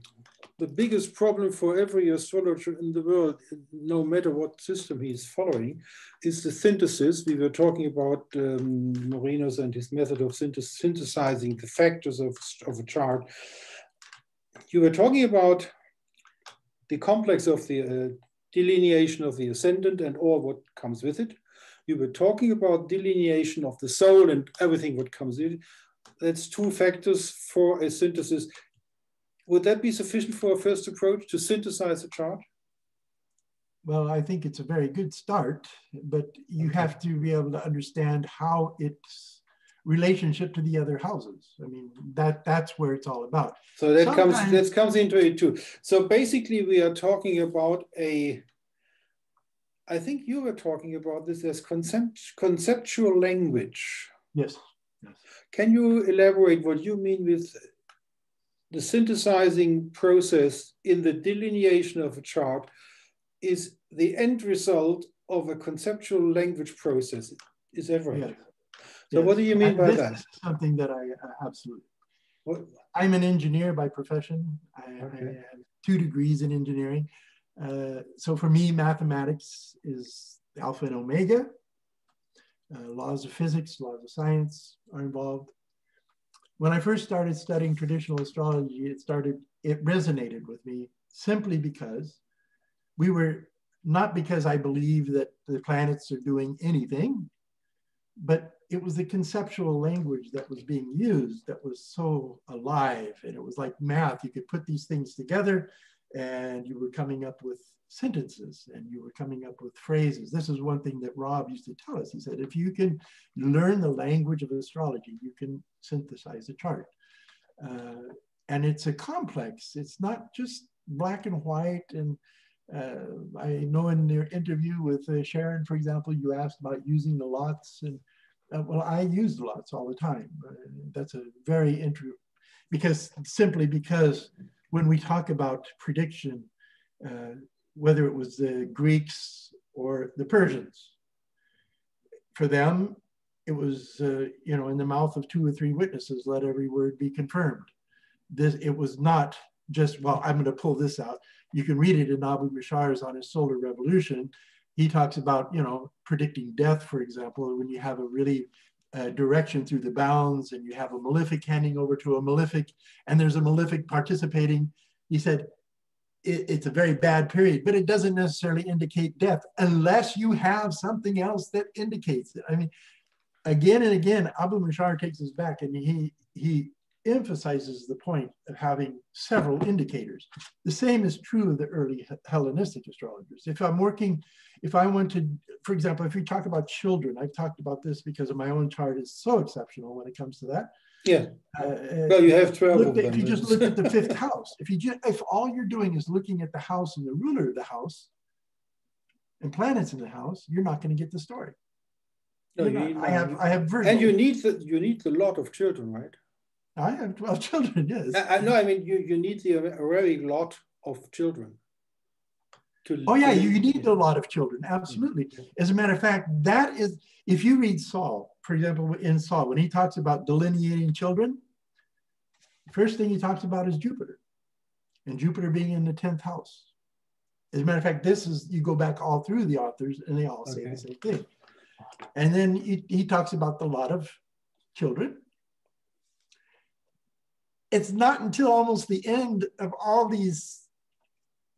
the biggest problem for every astrologer in the world, no matter what system he is following, is the synthesis. We were talking about um, Morinus and his method of synthesizing the factors of, of a chart. You were talking about the complex of the uh, delineation of the ascendant and all what comes with it. You were talking about delineation of the soul and everything what comes it. That's two factors for a synthesis would that be sufficient for a first approach to synthesize a chart? Well, I think it's a very good start, but you okay. have to be able to understand how its relationship to the other houses. I mean, that that's where it's all about. So that Sometimes, comes that comes into it too. So basically, we are talking about a. I think you were talking about this as concept, conceptual language. Yes. yes. Can you elaborate what you mean with the synthesizing process in the delineation of a chart is the end result of a conceptual language process. Is that right? Yes. So yes. what do you mean and by that? something that I uh, absolutely. What? I'm an engineer by profession. I, okay. I have two degrees in engineering. Uh, so for me, mathematics is alpha and omega. Uh, laws of physics, laws of science are involved when I first started studying traditional astrology, it started, it resonated with me simply because we were, not because I believe that the planets are doing anything, but it was the conceptual language that was being used that was so alive. And it was like math. You could put these things together and you were coming up with sentences and you were coming up with phrases. This is one thing that Rob used to tell us. He said, if you can learn the language of astrology, you can synthesize a chart. Uh, and it's a complex, it's not just black and white. And uh, I know in your interview with uh, Sharon, for example, you asked about using the lots. And uh, well, I use the lots all the time. Uh, that's a very interesting, because simply because when we talk about prediction, uh, whether it was the Greeks or the Persians. For them, it was, uh, you know, in the mouth of two or three witnesses, let every word be confirmed. This, it was not just, well, I'm going to pull this out. You can read it in Abu Mashar's on his solar revolution. He talks about, you know, predicting death, for example, when you have a really uh, direction through the bounds and you have a malefic handing over to a malefic and there's a malefic participating. He said, it, it's a very bad period, but it doesn't necessarily indicate death unless you have something else that indicates it. I mean, again and again, Abu Mashar takes us back and he, he emphasizes the point of having several indicators. The same is true of the early Hellenistic astrologers. If I'm working, if I want to, for example, if we talk about children, I've talked about this because of my own chart is so exceptional when it comes to that. Yeah. Uh, well, you have 12 If you just look at the <laughs> fifth house, if you just, if all you're doing is looking at the house and the ruler of the house and planets in the house, you're not going to get the story. No, need, I have, I have And you need the, you need a lot of children, right? I have 12 <laughs> children, yes. I, I know, I mean, you, you need the, a very lot of children. To oh yeah, you need a lot of children, absolutely. Mm-hmm. As a matter of fact, that is if you read Sahl, for example, in Sahl, when he talks about delineating children, first thing he talks about is Jupiter, and Jupiter being in the tenth house. As a matter of fact, this is you go back all through the authors, and they all say the same thing. And then he, he talks about the lot of children. It's not until almost the end of all these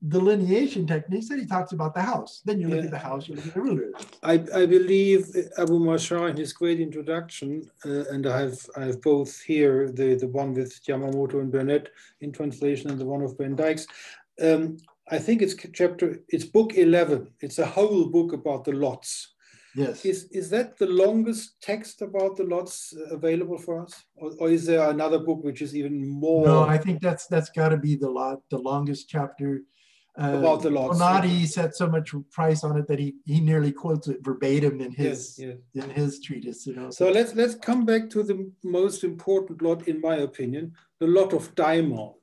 delineation techniques that he talks about the house. Then you look yeah. at the house, you look at the ruler. I, I believe Abu Mashar in his great introduction, uh, and I have I have both here the, the one with Yamamoto and Burnett in translation and the one of Ben Dykes. Um, I think it's chapter, it's book 11. It's a whole book about the lots. Yes. Is, is that the longest text about the lots available for us? Or, or is there another book which is even more? No, I think that's that's got to be the lot, the longest chapter. Uh, about the lots. Bonatti set so much price on it that he, he nearly quotes it verbatim in his yes, yes. in his treatise. You know. So, so let's let's come back to the most important lot, in my opinion, the lot of daimon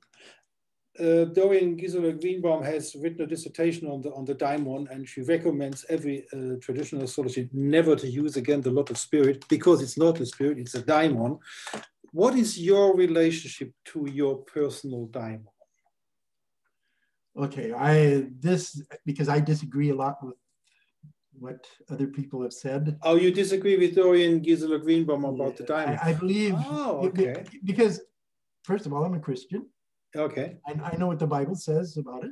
uh, Dorian Gieseler Greenbaum has written a dissertation on the on the daimon, and she recommends every uh, traditional astrology never to use again the lot of spirit because it's not a spirit; it's a daimon. What is your relationship to your personal daimon? Okay, I this because I disagree a lot with what other people have said. Oh, you disagree with Dorian Gieseler Greenbaum about yeah, the daimon? I, I believe. Oh, okay. Because first of all, I'm a Christian. Okay. And I know what the Bible says about it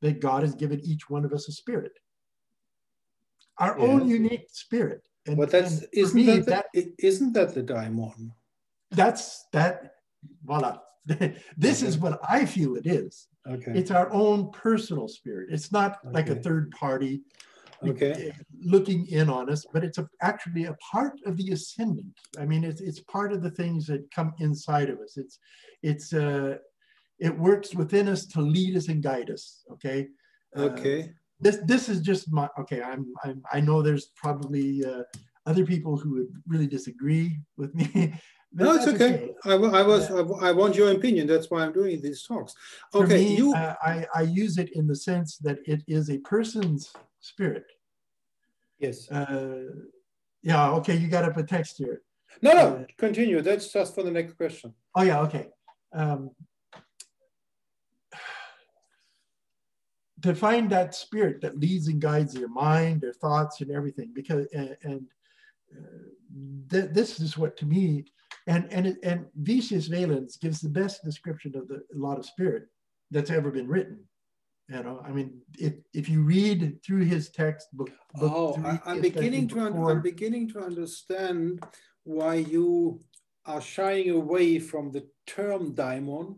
that God has given each one of us a spirit, our yes. own unique spirit. And, but that's isn't me, that, the, that isn't that the daimon? That's that. Voila. <laughs> this is what I feel it is. Okay. It's our own personal spirit. It's not okay. like a third party okay. looking in on us, but it's a, actually a part of the ascendant. I mean, it's, it's part of the things that come inside of us. It's it's uh, it works within us to lead us and guide us. Okay. Uh, okay. Uh, this this is just my okay. I'm, I'm I know there's probably uh, other people who would really disagree with me. No, it's okay. okay. I, I was I, I, want your opinion. That's why I'm doing these talks. Okay, me, you. Uh, I I use it in the sense that it is a person's spirit. Yes. Uh, yeah. Okay. You got up a text here. No, no. Uh, continue. That's just for the next question. Oh yeah. Okay. Um, <sighs> to find that spirit that leads and guides your mind, your thoughts, and everything. Because and, and uh, th this is what to me, and and and Vettius Valens gives the best description of the lot of spirit that's ever been written. You know, I mean, if if you read through his text book, book oh, I, am beginning to before, I'm beginning to understand why you are shying away from the term daimon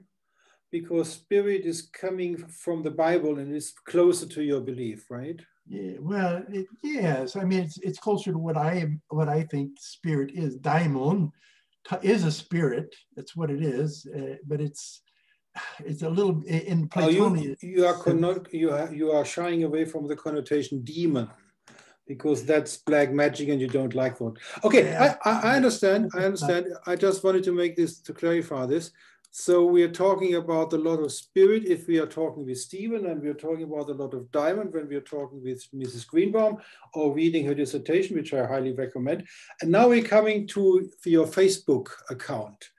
because spirit is coming from the Bible and is closer to your belief, right? Yeah, well, it, yes. I mean, it's, it's closer to what I what I think spirit is. Daimon is a spirit. That's what it is. Uh, but it's it's a little in Platonian. Oh, you, you are you are you are shying away from the connotation demon because that's black magic and you don't like that. Okay, yeah. I, I understand. I <laughs> understand. I just wanted to make this to clarify this. So we are talking about a lot of spirit if we are talking with Steven, and we are talking about a lot of daimon when we are talking with Mrs. Greenbaum or reading her dissertation, which I highly recommend. And now we're coming to your Facebook account.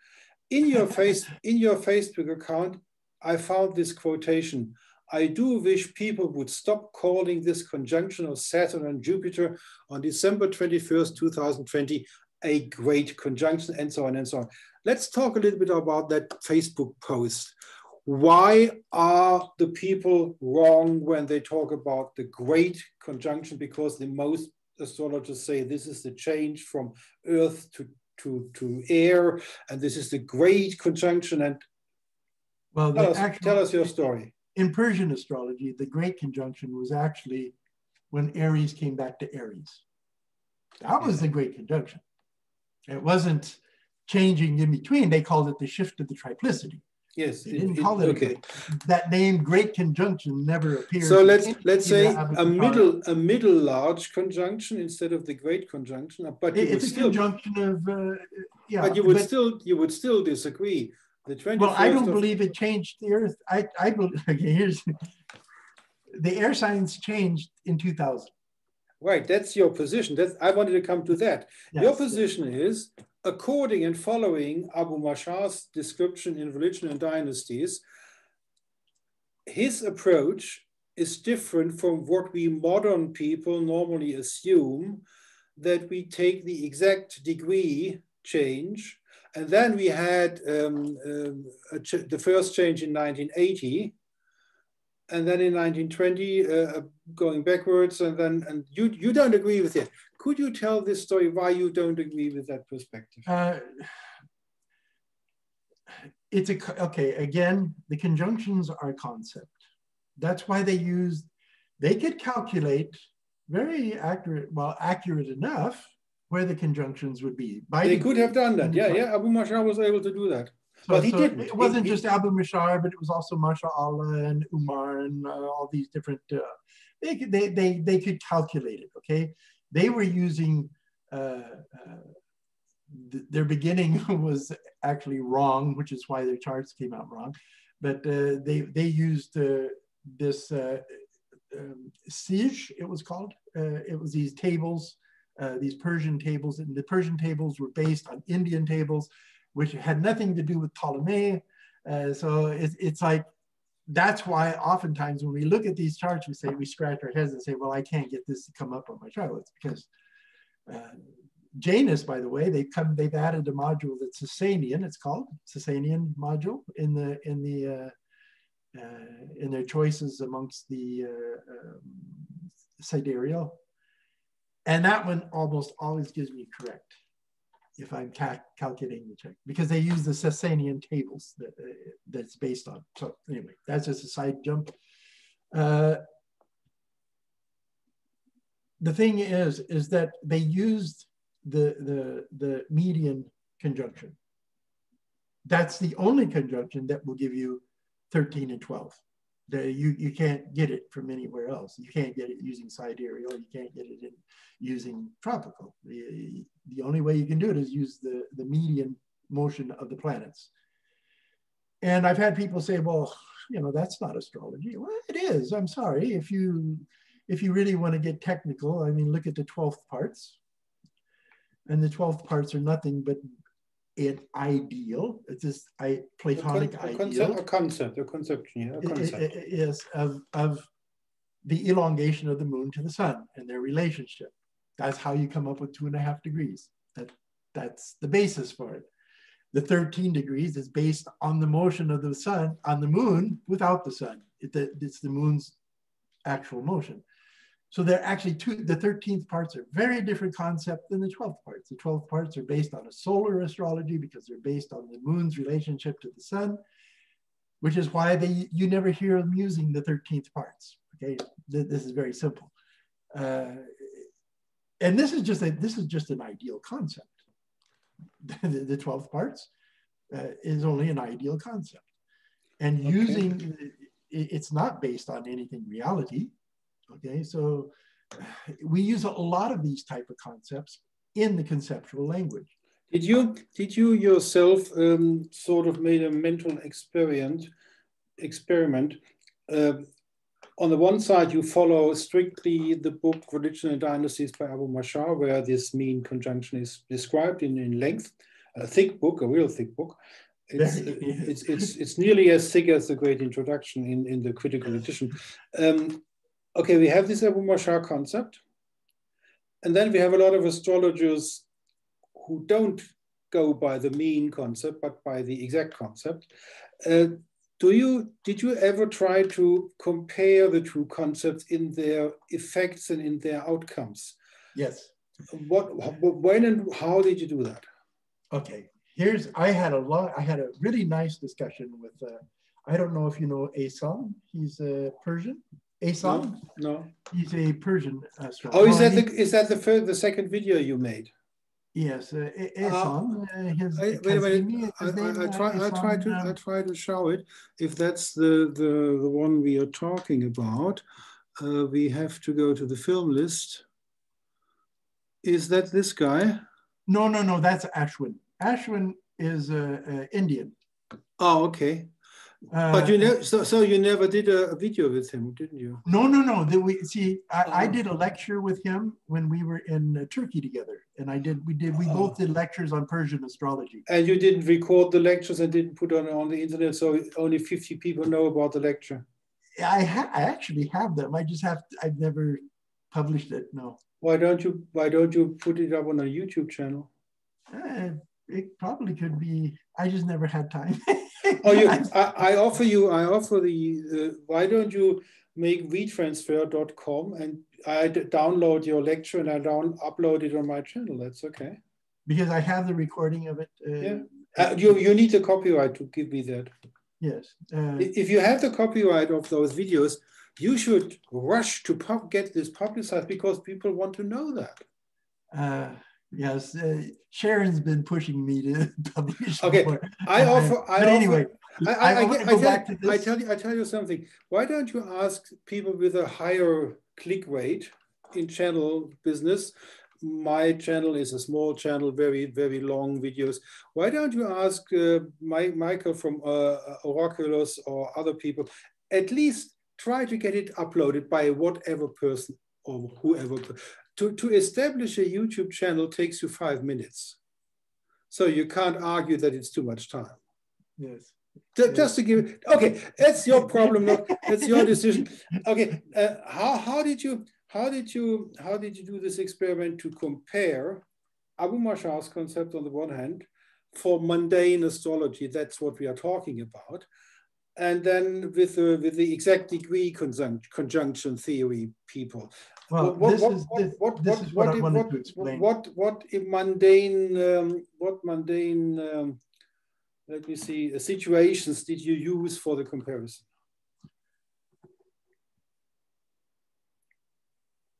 In your face, <laughs> in your Facebook account, I found this quotation. I do wish people would stop calling this conjunction of Saturn and Jupiter on December 21st, 2020, a great conjunction, and so on and so on. Let's talk a little bit about that Facebook post. Why are the people wrong when they talk about the great conjunction? Because the most astrologers say this is the change from Earth to, to, to air, and this is the great conjunction. And well, tell us, actual, tell us your story. In Persian astrology, the great conjunction was actually when Aries came back to Aries. That was the great conjunction. It wasn't changing in between. They called it the shift of the triplicity. Yes, they didn't it, call it, okay. that name. Great conjunction never appeared. So let's let's say a middle a middle large conjunction instead of the great conjunction. But it's a still, conjunction of uh, yeah. But you would but, still you would still disagree. The trend well, I don't of, believe it changed the Earth. I I believe <laughs> okay, here's the air signs changed in 2000. Right, that's your position. That's, I wanted to come to that. Yes. Your position is, according and following Abu Mashar's description in Religion and Dynasties, his approach is different from what we modern people normally assume that we take the exact degree change. And then we had um, um, the first change in 1980, and then in 1920 uh, going backwards, and then and you you don't agree with it. Could you tell this story why you don't agree with that perspective? Uh, it's a okay. Again, the conjunctions are concept. That's why they use. They could calculate very accurate, well, accurate enough where the conjunctions would be. By they could have done that. Yeah, yeah. Abu Mashar was able to do that. So, but he so didn't. It wasn't he, just Abu Mashar, but it was also Mashallah and Umar and uh, all these different. Uh, they, they, they, they could calculate it. Okay, they were using. Uh, uh th their beginning <laughs> was actually wrong, which is why their charts came out wrong. But uh, they they used uh, this um, zij, it was called. Uh, it was these tables, uh, these Persian tables, and the Persian tables were based on Indian tables, which had nothing to do with Ptolemy. Uh, so it, it's like, that's why oftentimes when we look at these charts, we say, we scratch our heads and say, well, I can't get this to come up on my chart. It's because uh, Janus, by the way, they've come, they've added a module that's Sasanian, it's called Sasanian module in the, in the, uh, uh, in their choices amongst the uh, um, sidereal. And that one almost always gives me correct if I'm ca calculating the check because they use the Sasanian tables that uh, that's based on. So anyway, that's just a side jump. Uh, the thing is, is that they used the, the, the median conjunction. That's the only conjunction that will give you 13 and 12. The, you, you can't get it from anywhere else. You can't get it using sidereal. You can't get it in using tropical. The only way you can do it is use the, the median motion of the planets. And I've had people say, well, you know, that's not astrology. Well, it is. I'm sorry. If you if you really want to get technical, I mean, look at the 12th parts. And the 12th parts are nothing but an ideal. It's just a Platonic a con a ideal. Concept, a concept, a conception, yeah, a concept. Yes, of, of the elongation of the moon to the sun and their relationship. That's how you come up with two and a half degrees. That, that's the basis for it. The 13 degrees is based on the motion of the sun, on the moon without the sun. It, it's the moon's actual motion. So they're actually two, the 13th parts are very different concept than the 12th parts. The 12th parts are based on a solar astrology because they're based on the moon's relationship to the sun, which is why they you never hear them using the 13th parts. Okay, this is very simple. Uh, and this is just a, this is just an ideal concept. the, 12th parts uh, is only an ideal concept. And okay. using, it's not based on anything reality Okay, so we use a lot of these type of concepts in the conceptual language. Did you did you yourself um, sort of made a mental experiment experiment? Uh, on the one side, you follow strictly the book Religion and Dynasties by Abu Mashar, where this mean conjunction is described in, in length, a thick book, a real thick book. <laughs> It's, it's, it's, it's, nearly as thick as the great introduction in, in the critical edition. Um, okay, we have this Abu Mashar concept. And then we have a lot of astrologers who don't go by the mean concept, but by the exact concept. Uh, do you, did you ever try to compare the two concepts in their effects and in their outcomes? Yes. What, when and how did you do that? Okay, here's, I had a lot, I had a really nice discussion with, uh, I don't know if you know Ehsan, he's a Persian. Ehsan? No, no. He's a Persian astronomer. Oh, is that the is that the first, the second video you made? Yes, uh. Uh, his, I, wait a minute. I, I, I, try. I try to. Um, I try to show it. If that's the the the one we are talking about, uh, we have to go to the film list. Is that this guy? No, no, no. That's Ashwin. Ashwin is uh, uh Indian. Oh, okay. Uh, but you never, so, so you never did a, a, video with him, didn't you? No, no, no. The, we see, I, oh. I, did a lecture with him when we were in uh, Turkey together, and I did. We did. We oh. both did lectures on Persian astrology. And you didn't record the lectures and didn't put on on the internet, so only fifty people know about the lecture. I ha- I actually have them. I just have. To, I've never published it. No. Why don't you? Why don't you put it up on a YouTube channel? Uh, it probably could be. I just never had time. oh, you, <laughs> I, I, offer you, I offer the, uh, why don't you make WeTransfer.com and I download your lecture and I down upload it on my channel. That's okay. Because I have the recording of it. Uh, yeah. Uh, you, you need the copyright to give me that. Yes. Uh, if you have the copyright of those videos, you should rush to get this publicized because people want to know that. Uh, Yes, uh, Sharon's been pushing me to <laughs> publish. Okay, more. I uh, offer. I anyway, I, I, I, I, tell, I, tell, you, I tell you something. Why don't you ask people with a higher click rate in channel business? My channel is a small channel, very very long videos. Why don't you ask uh, my, Michael from uh, Oraculus or other people? At least try to get it uploaded by whatever person or whoever to, to establish a YouTube channel takes you five minutes. So you can't argue that it's too much time. Yes. Just, just to give, okay, that's your problem. Not, that's your decision. Okay, uh, how, how did you how did you how did you do this experiment to compare Abu Mashar's concept on the one hand for mundane astrology? That's what we are talking about, and then with the with the exact degree conjunction theory people. Well, what, this what, is this, what, this is what, I wanted to explain. What what mundane um, what mundane um, let me see uh, situations did you use for the comparison?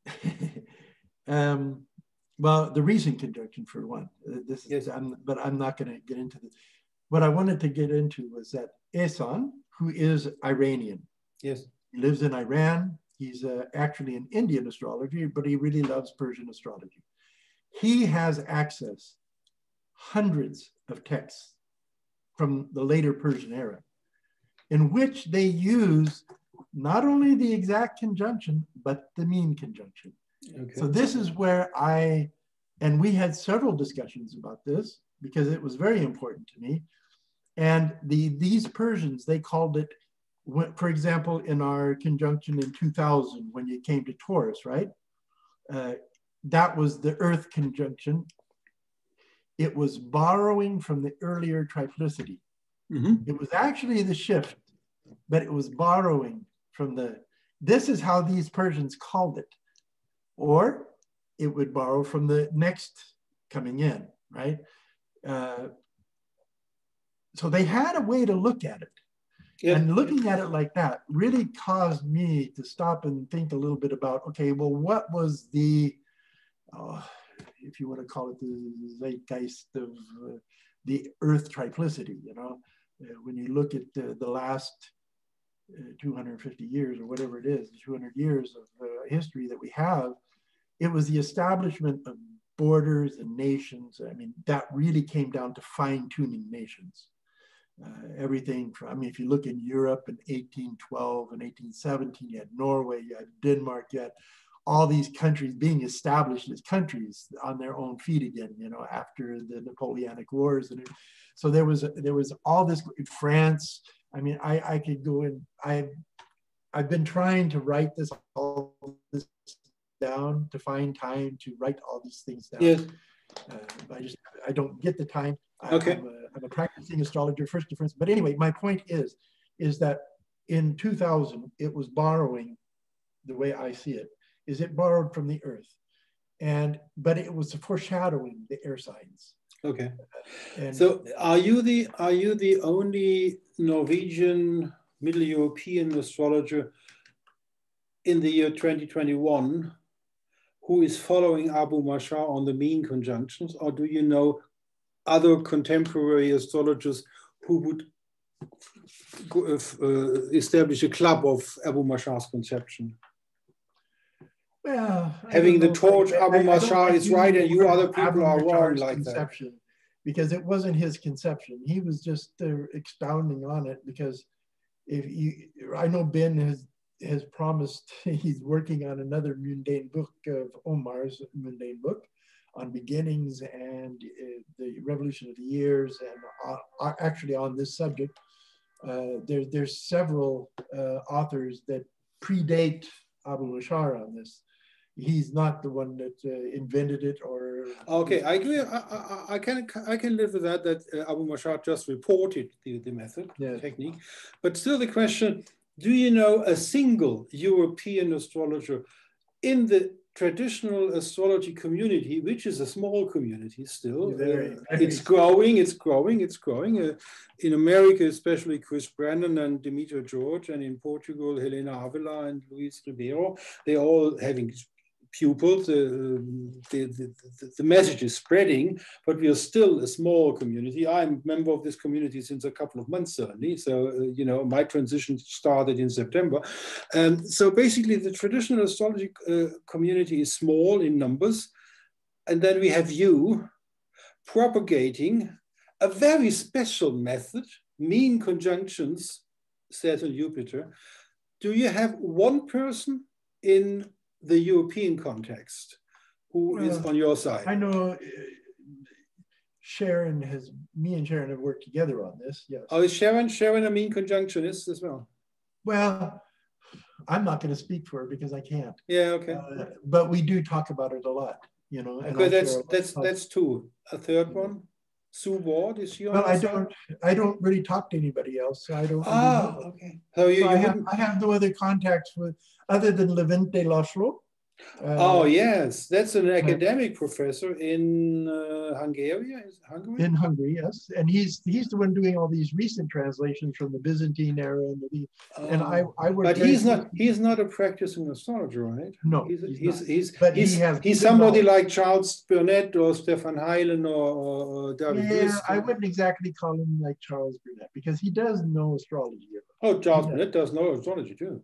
<laughs> um, well, the recent conjunction for one. Uh, this yes. I'm, but I'm not going to get into this. What I wanted to get into was that Ehsan, who is Iranian, yes, he lives in Iran He's uh, actually an Indian astrologer, but he really loves Persian astrology. He has access hundreds of texts from the later Persian era in which they use not only the exact conjunction, but the mean conjunction. Okay. So this is where I, and we had several discussions about this because it was very important to me. And the these Persians, they called it for example, in our conjunction in 2000, when you came to Taurus, right? Uh, that was the Earth conjunction. It was borrowing from the earlier triplicity. Mm-hmm. It was actually the shift, but it was borrowing from the. This is how these Persians called it. Or it would borrow from the next coming in, right? Uh, so they had a way to look at it. And looking at it like that really caused me to stop and think a little bit about okay, well, what was the, uh, if you want to call it the zeitgeist of uh, the Earth triplicity? You know, uh, when you look at the, the last uh, 250 years or whatever it is, 200 years of uh, history that we have, it was the establishment of borders and nations. I mean, that really came down to fine tuning nations uh, everything from, I mean, if you look in Europe in 1812 and 1817, you had Norway, you had Denmark, you had all these countries being established as countries on their own feet again, you know, after the Napoleonic Wars. And it, so there was, there was all this, France, I mean, I, I could go in, I, I've been trying to write this all this down to find time to write all these things down. Yes. Uh, I just, I don't get the time. Okay. A, I'm a practicing astrologer, first difference. But anyway, my point is, is that in 2000, it was borrowing, the way I see it, is it borrowed from the earth. And, but it was foreshadowing the air signs. Okay. And, so are you the, are you the only Norwegian, Middle European astrologer in the year 2021 who is following Abu Mashar on the mean conjunctions, or do you know other contemporary astrologers who would uh, establish a club of Abu Mashar's conception. Well, having the torch Abu Mashar is right and you other people Abu are wrong like conception, that. Because it wasn't his conception. He was just uh, expounding on it because if you, I know Ben has has promised <laughs> he's working on another mundane book of Omar's mundane book on beginnings and uh, the revolution of the years, and uh, uh, actually on this subject. Uh, there, there's several uh, authors that predate Abu Mashar on this. He's not the one that uh, invented it or. Okay, I agree. I, I, I, can I can live with that. That Abu Mashar just reported the, the method, yes. technique, but still the question: Do you know a single European astrologer in the traditional astrology community, which is a small community still. Uh, it's growing, it's growing, it's growing. Uh, in America, especially Chris Brennan and Demetra George, and in Portugal, Helena Avelar and Luis Ribeiro, they're all having pupils. Uh, the, the, the, message is spreading, but we are still a small community. I'm a member of this community since a couple of months only. So, uh, you know, my transition started in September. And so basically the traditional astrology uh, community is small in numbers. And then we have you propagating a very special method, mean conjunctions, Saturn, Jupiter. Do you have one person in the European context, who well, is on your side? I know uh, Sharon has, me and Sharon have worked together on this, yes. Oh, is Sharon, Sharon a mean conjunctionist as well? Well, I'm not going to speak for her because I can't. Yeah, okay. Uh, but we do talk about it a lot, you know. Because that's that's that's two. A third one. Sue Ward is she on? Well, I don't. I don't really talk to anybody else. So I don't. Ah, really okay. So you, so you I, have, I have no other contacts with other than Levente Laszlo. Uh, oh yes, that's an academic professor in uh, Hungary. Hungary. In Hungary, yes, and he's he's the one doing all these recent translations from the Byzantine era and the. and I oh, I But he's not he's not a practicing astrologer, right? No, he's he's he's, he's, but he's, he has he's somebody like Charles Burnett or Stephan Heilen or, or David. Yeah, I wouldn't exactly call him like Charles Burnett because he does know astrology. Oh, Charles Burnett does know astrology too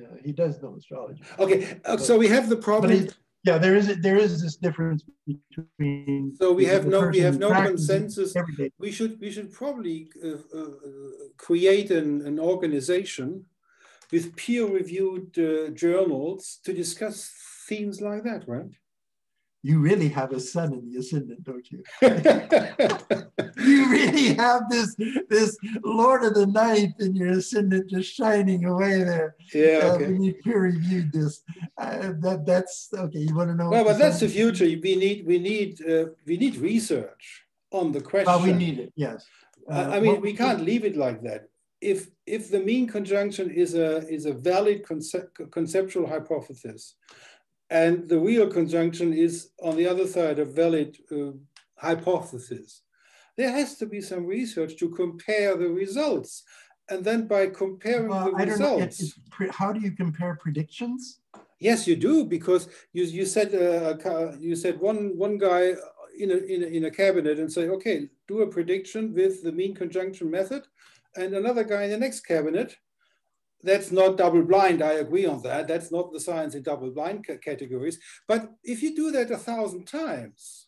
yeah, he does know astrology. Okay, uh, so we have the problem. Yeah, there is there is this difference between. So we have no we have no consensus. We should we should probably uh, uh, create an, an organization with peer-reviewed uh, journals to discuss themes like that, right? You really have a sun in the ascendant, don't you? <laughs> you really have this this Lord of the Ninth in your ascendant just shining away there. Yeah, uh, okay. when you peer reviewed this, uh, that that's okay. You want to know? Well, but that's the future. We need we need uh, we need research on the question. Oh, we need it. Yes. I mean, we can't leave it like that. If if the mean conjunction is a is a valid conceptual hypothesis, and the real conjunction is, on the other side, a valid uh, hypothesis. There has to be some research to compare the results. And then by comparing well, the I results. Know, how do you compare predictions? Yes, you do, because you, you said uh, you said one, one guy in a, in, a, in a cabinet and say, okay, do a prediction with the mean conjunction method. And another guy in the next cabinet that's not double blind. I agree on that. That's not the science in double blind categories. But if you do that a thousand times,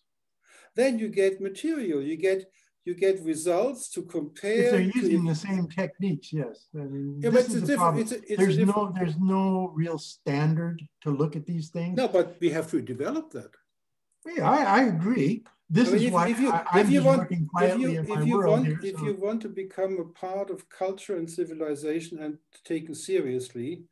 then you get material. You get you get results to compare. If they're using the same techniques, yes. I mean, yeah, but it's, a different, it's, a, it's there's no there's no real standard to look at these things. No, but we have to develop that. Yeah, I, I agree this I mean, is if, why if you, I, if you want, if you, if you want, here, if so. you want to become a part of culture and civilization and taken seriously,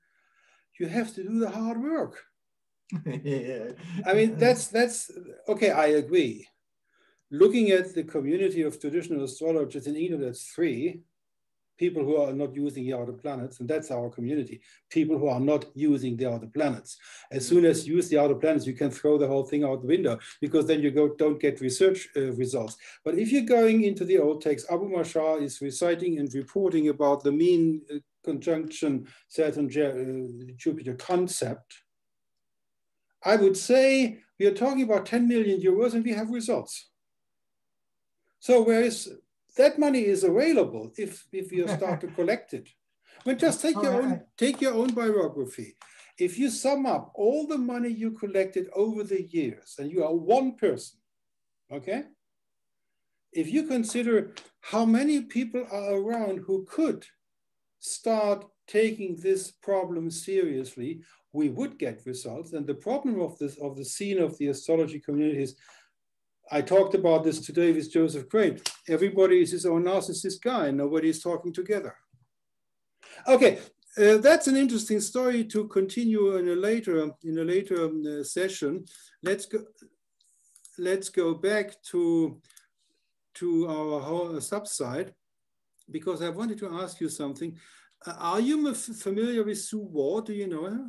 you have to do the hard work. <laughs> yeah. I mean, that's that's okay. I agree. Looking at the community of traditional astrologers in England, that's three people who are not using the outer planets, and that's our community, people who are not using the outer planets. As soon as you use the outer planets, you can throw the whole thing out the window because then you go don't get research uh, results. But if you're going into the old text, Abu Mashar is reciting and reporting about the mean uh, conjunction Saturn uh, Jupiter concept, I would say we are talking about 10 million euros and we have results. So where is that money is available if, if you <laughs> start to collect it. But just take your own take your own biography. If you sum up all the money you collected over the years, and you are one person, okay? If you consider how many people are around who could start taking this problem seriously, we would get results. And the problem of this of the scene of the astrology community is, I talked about this today with Joseph Gray. Everybody is his own narcissist guy. Nobody is talking together. Okay, uh, that's an interesting story to continue in a later in a later um, uh, session. Let's go. Let's go back to to our whole subside because I wanted to ask you something. Uh, are you familiar with Sue Ward? Do you know her?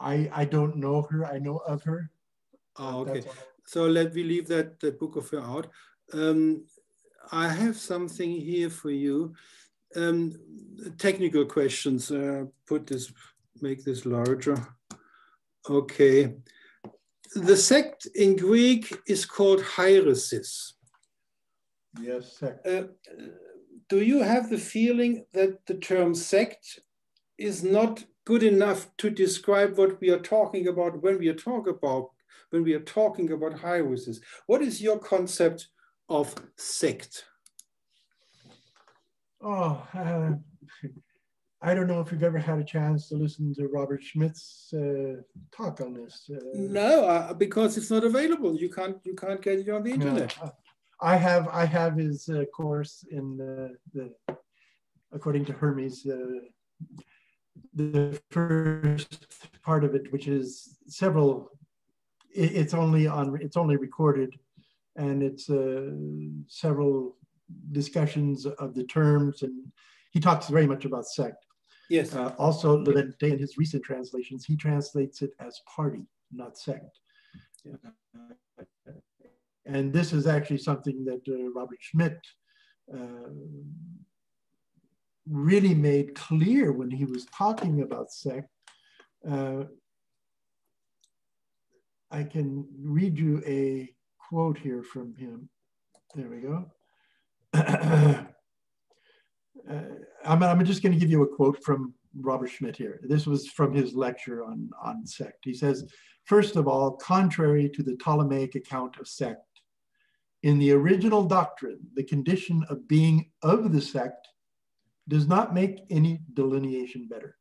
I I don't know her. I know of her. Oh, okay. So let me leave that, that book of her out. Um, I have something here for you. Um, technical questions. Uh, put this, make this larger. Okay. The sect in Greek is called hairesis. Yes, sect. Uh, do you have the feeling that the term sect is not good enough to describe what we are talking about when we are talk about when we are talking about hairesis? What is your concept of sect? Oh, uh, <laughs> I don't know if you've ever had a chance to listen to Robert Schmidt's uh, talk on this. Uh, no, uh, because it's not available. You can't you can't get it on the internet. Uh, I have I have his uh, course in the, the according to Hermes uh, the first part of it, which is several. It, it's only on it's only recorded, and it's several discussions of the terms, and he talks very much about sect. Yes. Uh, also, Levente, in his recent translations, he translates it as party, not sect. Yeah. And this is actually something that uh, Robert Schmidt uh, really made clear when he was talking about sect. I can read you a quote here from him. There we go. <clears throat> uh, I'm, I'm just going to give you a quote from Robert Schmidt here. This was from his lecture on, on sect. He says, first of all, contrary to the Ptolemaic account of sect, in the original doctrine, the condition of being of the sect does not make any delineation better.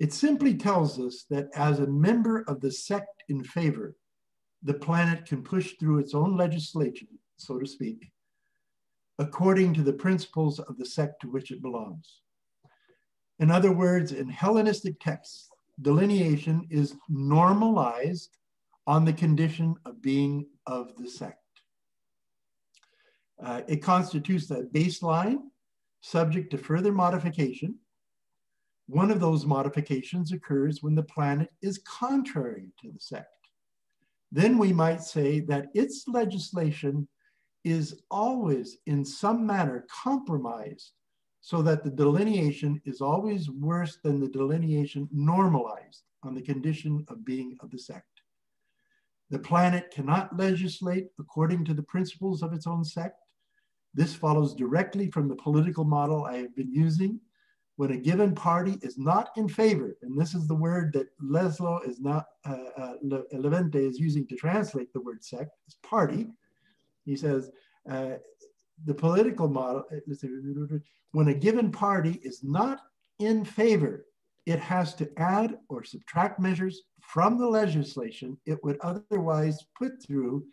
It simply tells us that as a member of the sect in favor, the planet can push through its own legislation, so to speak, according to the principles of the sect to which it belongs. In other words, in Hellenistic texts, delineation is normalized on the condition of being of the sect. Uh, it constitutes a baseline subject to further modification. One of those modifications occurs when the planet is contrary to the sect. Then we might say that its legislation is always in some manner compromised so that the delineation is always worse than the delineation normalized on the condition of being of the sect. The planet cannot legislate according to the principles of its own sect. This follows directly from the political model I have been using. When a given party is not in favor, and this is the word that Laszlo is not, uh, uh, Levente is using to translate the word sect, is party, he says, uh, the political model, uh, when a given party is not in favor, it has to add or subtract measures from the legislation it would otherwise put through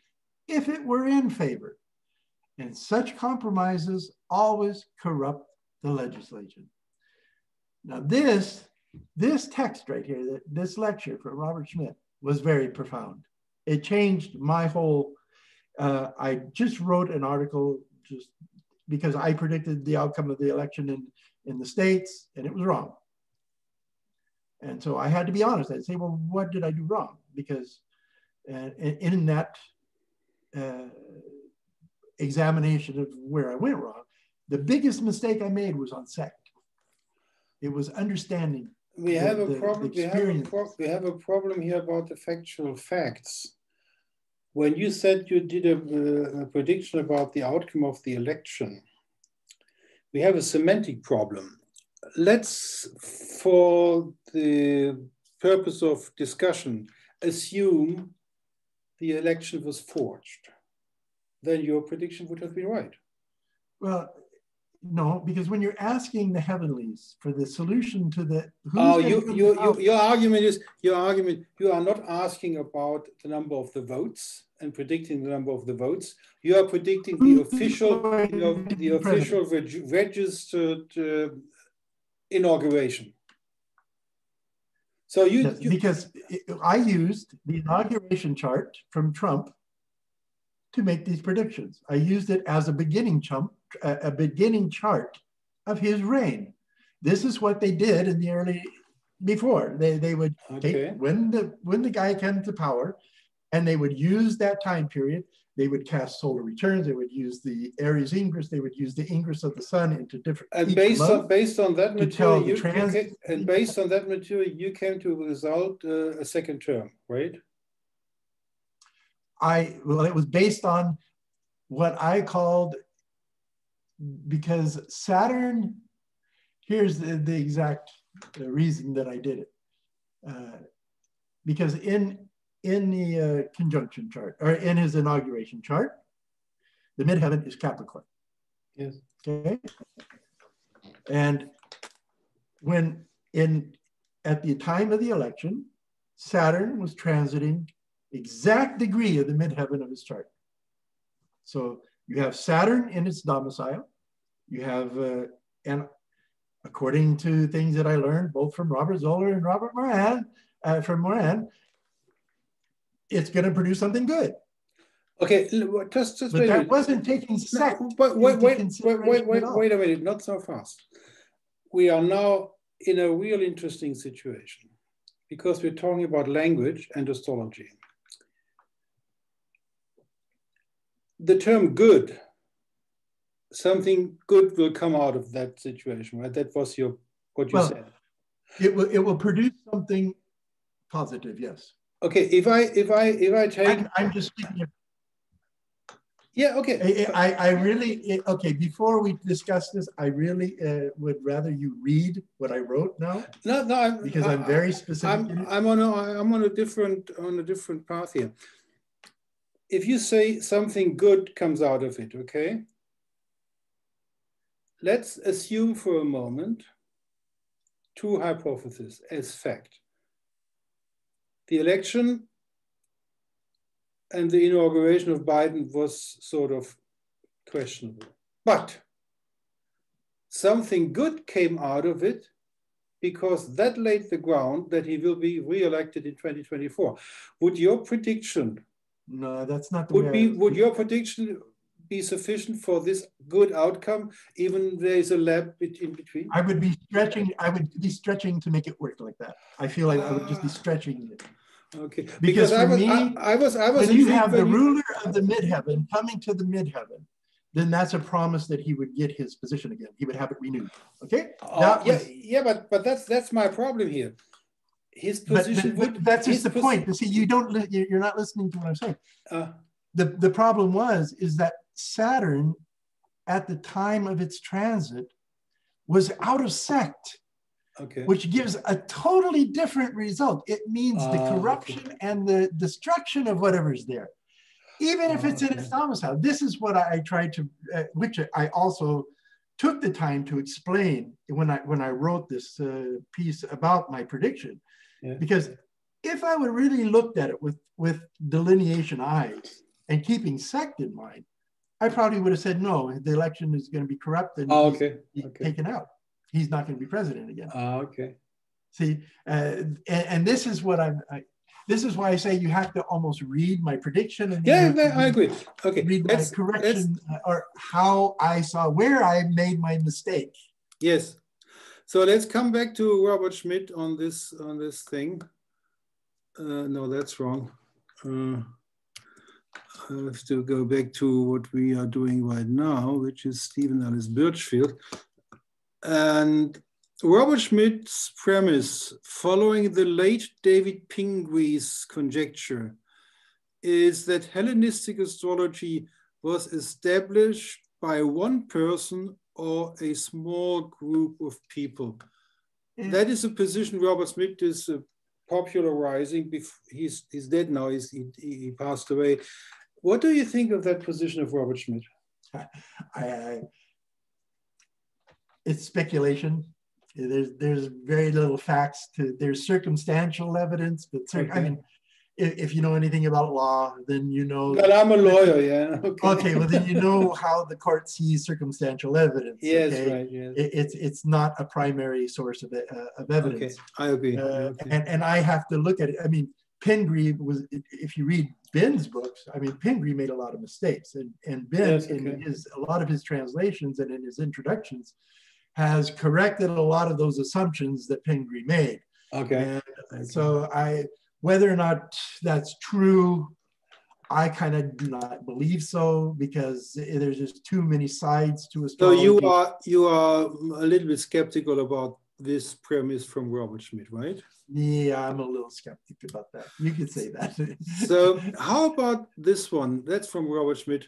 if it were in favor. And such compromises always corrupt the legislation. Now this, this text right here, this lecture from Robert Schmidt was very profound. It changed my whole uh, I just wrote an article just because I predicted the outcome of the election in, in the States and it was wrong. And so I had to be honest. I'd say, well, what did I do wrong? Because uh, in that uh, examination of where I went wrong, the biggest mistake I made was on sect. It was understanding. We the, have a problem. We have a, pro we have a problem here about the factual facts when you said you did a, uh, a, prediction about the outcome of the election, we have a semantic problem. Let's, for the purpose of discussion, assume the election was forged. Then your prediction would have been right. Well, no, because when you're asking the heavenlies for the solution to the oh, you, you, you, your argument is your argument. You are not asking about the number of the votes and predicting the number of the votes. You are predicting the official, know, the official reg registered uh, inauguration. So you, yes, you because I used the inauguration chart from Trump to make these predictions. I used it as a beginning chump, a beginning chart of his reign. This is what they did in the early before. They they would okay. take when the when the guy came to power, and they would use that time period. They would cast solar returns. They would use the Aries ingress. They would use the ingress of the sun into different. And based on based on that material, you, trans- you came, and based on that material, you came to a result uh, a second term, right? I well, it was based on what I called because Saturn. Here's the, the exact reason that I did it, uh, because in in the uh, conjunction chart or in his inauguration chart, the midheaven is Capricorn. Yes. Okay. And when in at the time of the election, Saturn was transiting exact degree of the midheaven of his chart. So you have Saturn in its domicile. You have, uh, and according to things that I learned both from Robert Zoller and Robert Morin, uh, from Morin, it's going to produce something good. Okay, just just but wait that wasn't taking sect. No, but wait, wait, wait, wait, wait, wait a minute, not so fast. We are now in a real interesting situation because we're talking about language and astrology. The term good, something good will come out of that situation, right? That was your what you well, said. It will it will produce something positive, yes. Okay, if I if I if I take I'm, I'm just speaking of yeah, okay. I, I, really, okay, before we discuss this, I really uh, would rather you read what I wrote now. No, no, I'm, because I'm very specific. I'm, I'm on a, I'm on a different, on a different path here if you say something good comes out of it, okay? Let's assume for a moment two hypotheses as fact. The election and the inauguration of Biden was sort of questionable. But something good came out of it because that laid the ground that he will be re-elected in 2024. Would your prediction no, that's not the would be. Would your prediction be sufficient for this good outcome, even there is a lab in between? I would be stretching. I would be stretching to make it work like that. I feel like I would just be ah. stretching it. Okay. Because, because for I was, me, I, I, was, I was. When you have the ruler of the midheaven coming to the midheaven, then that's a promise that he would get his position again. He would have it renewed. Okay. Uh, yeah, was, yeah, but but that's that's my problem here his position. But, but, but that's just the point. See, you don't. You're not listening to what I'm saying. Uh, the the problem was is that Saturn, at the time of its transit, was out of sect. Okay. Which gives a totally different result. It means uh, the ah, corruption okay. and the destruction of whatever's there, even if it's okay. in its domicile. This is what I, I tried to, uh, which I also took the time to explain when I when I wrote this uh, piece about my prediction. Yeah. Because if I would really looked at it with, with delineation eyes and keeping sect in mind, I probably would have said no, the election is going to be corrupt and oh, okay. okay. taken out. He's not going to be president again. Oh, okay. See, uh, and, and, this is what I'm. I, this is why I say you have to almost read my prediction. And yeah, I agree. Okay, read my correction uh, or how I saw where I made my mistake. Yes, so let's come back to Robert Schmidt on this on this thing. Uh, no, that's wrong. Uh, I have to go back to what we are doing right now, which is Steven Ellis Birchfield. And Robert Schmidt's premise, following the late David Pingree's conjecture, is that Hellenistic astrology was established by one person or a small group of people. Mm. That is a position Robert Schmidt is uh, popularizing. He's, he's dead now, he's, he, he passed away. What do you think of that position of Robert Schmidt? I, I, it's speculation. There's there's very little facts to there's circumstantial evidence, but okay. I mean, if, if, you know anything about law, then you know. But I'm a lawyer, yeah. <laughs> Okay. okay, well then you know how the court sees circumstantial evidence. Yes, okay? right. Yes. It, it's it's not a primary source of uh, of evidence. Okay, I agree. Uh, okay. And and I have to look at it. I mean, Pingree was if you read Ben's books, I mean, Pingree made a lot of mistakes, and and Ben yes, okay. in his a lot of his translations and in his introductions has corrected a lot of those assumptions that Pingree made. Okay. And so I, whether or not that's true, I kind of do not believe so because there's just too many sides to astrology. So you are you are a little bit skeptical about this premise from Robert Schmidt, right? Yeah, I'm a little skeptic about that. You could say that. so how about this one? That's from Robert Schmidt.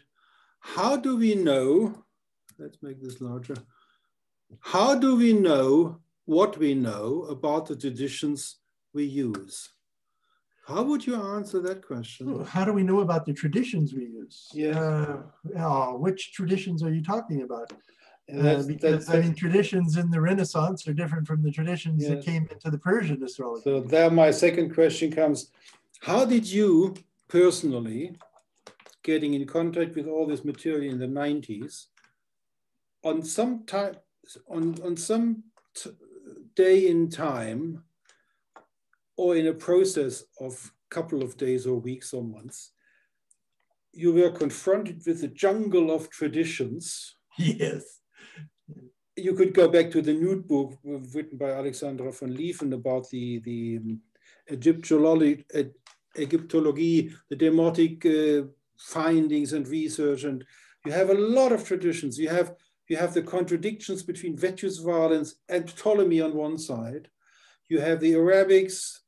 How do we know? Let's make this larger. How do we know what we know about the traditions we use? How would you answer that question? How do we know about the traditions we use? Yeah. Uh, oh, which traditions are you talking about? Uh, because that's, I mean, traditions in the Renaissance are different from the traditions yeah. that came into the Persian astrology. So there, my second question comes: How did you personally, getting in contact with all this material in the '90s, on some time, on on some day in time, or in a process of a couple of days or weeks or months, you were confronted with a jungle of traditions. <laughs> Yes you could go back to the nude book written by Alexandra von Lieven about the, the um, Egyptology, Egyptology, the demotic uh, findings and research. And you have a lot of traditions. You have, you have the contradictions between Vettius Valens and Ptolemy on one side. You have the Arabics,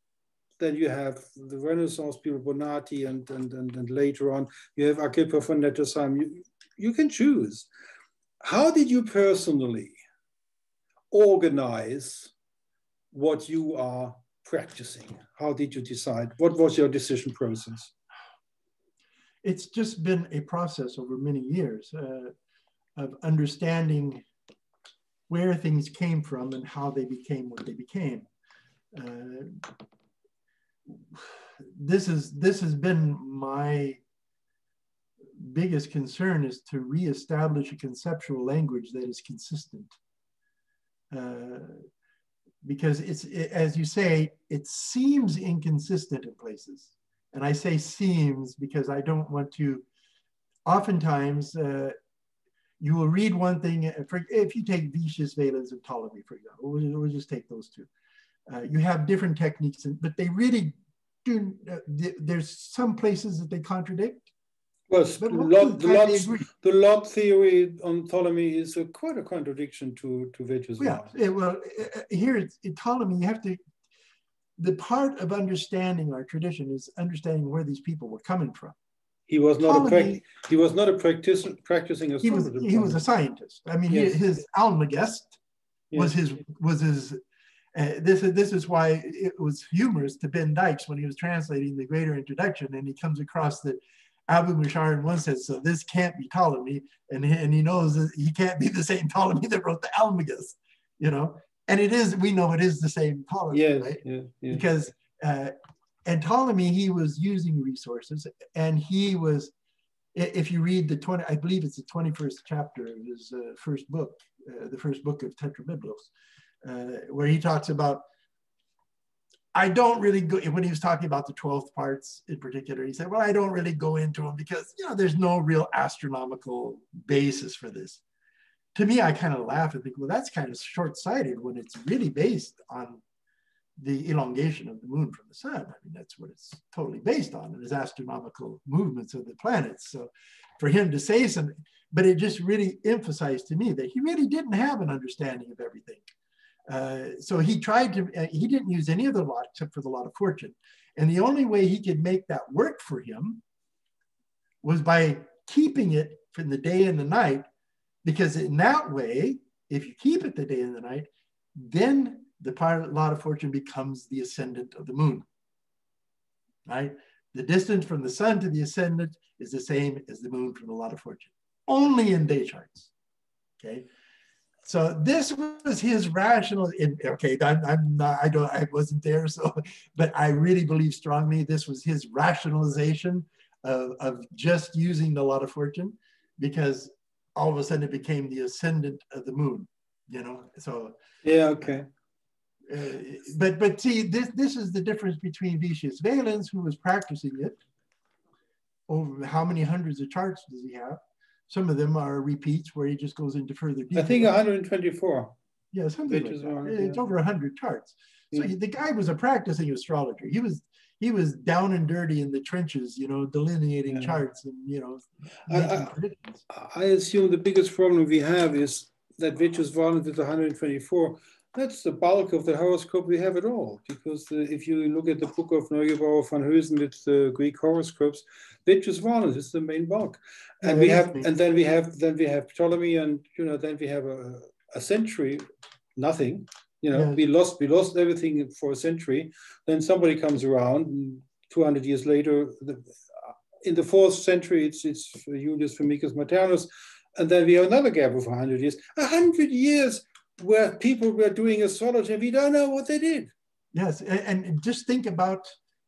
then you have the Renaissance people, Bonatti, and, and, and, and later on, you have Agrippa von Nettesheim. You, you can choose. How did you personally organize what you are practicing? How did you decide? What was your decision process? It's just been a process over many years uh, of understanding where things came from and how they became what they became. Uh, this is this has been my biggest concern is to reestablish a conceptual language that is consistent. Uh, because it's, it, as you say, it seems inconsistent in places. And I say seems because I don't want to, oftentimes, uh, you will read one thing, if you take Vettius, Valens, and Ptolemy, for example, we'll, we'll just take those two. Uh, you have different techniques, but they really do, uh, there's some places that they contradict, well, the lot, the, lot, the lot theory on Ptolemy is a, quite a contradiction to, to Vettius. Yeah, yeah, well, uh, uh, here in Ptolemy, you have to, the part of understanding our tradition is understanding where these people were coming from. He was not Ptolemy, a he was not a practice, practicing astrologer. He was, he was a scientist. I mean, yes. he, his Almagest yes. was his was his. Uh, this is this is why it was humorous to Ben Dykes when he was translating the Greater Introduction, and he comes across that Abu Mashar once said, so this can't be Ptolemy. And he, and he knows that he can't be the same Ptolemy <laughs> that wrote the Almagest, you know? And it is, we know it is the same Ptolemy, yes, right? Yeah, yeah. Because, uh, and Ptolemy, he was using resources and he was, if you read the 20, I believe it's the 21st chapter of his uh, first book, uh, the first book of Tetrabiblos, uh, where he talks about I don't really go when he was talking about the 12th parts in particular. He said, Well, I don't really go into them because you know there's no real astronomical basis for this. To me, I kind of laugh and think, well, that's kind of short-sighted when it's really based on the elongation of the moon from the sun. I mean, that's what it's totally based on, and his astronomical movements of the planets. So for him to say something, but it just really emphasized to me that he really didn't have an understanding of everything. Uh, so he tried to, uh, he didn't use any of the lot except for the lot of fortune. And the only way he could make that work for him was by keeping it from the day and the night, because in that way, if you keep it the day and the night, then the lot of fortune becomes the ascendant of the moon, right? The distance from the sun to the ascendant is the same as the moon from the lot of fortune, only in day charts, okay? So this was his rational. In, okay, I'm, I'm not. I don't. I wasn't there. So, <laughs> but I really believe strongly this was his rationalization of, of just using the lot of fortune, because all of a sudden it became the ascendant of the moon. You know. So. Yeah. Okay. Uh, but but see this this is the difference between Vettius Valens, who was practicing it. Over how many hundreds of charts does he have? Some of them are repeats where he just goes into further detail. I think 124. Yeah, something like that. It's over 100 charts. So yeah. the guy was a practicing astrologer. He was he was down and dirty in the trenches, you know, delineating yeah. charts and you know. I, I, I, assume the biggest problem we have is that Vettius Valens with 124. That's the bulk of the horoscope we have at all. Because uh, if you look at the book of Neugebauer Van Hoesen with the Greek horoscopes, Vettius Valens is the main bulk. And we have and then we have then we have Ptolemy and you know then we have a, a century nothing. You know yeah. we lost we lost everything for a century. Then somebody comes around 200 years later the, in the fourth century it's it's Julius Firmicus Maternus and then we have another gap of 100 years. 100 years where people were doing astrology and we don't know what they did. Yes and, and just think about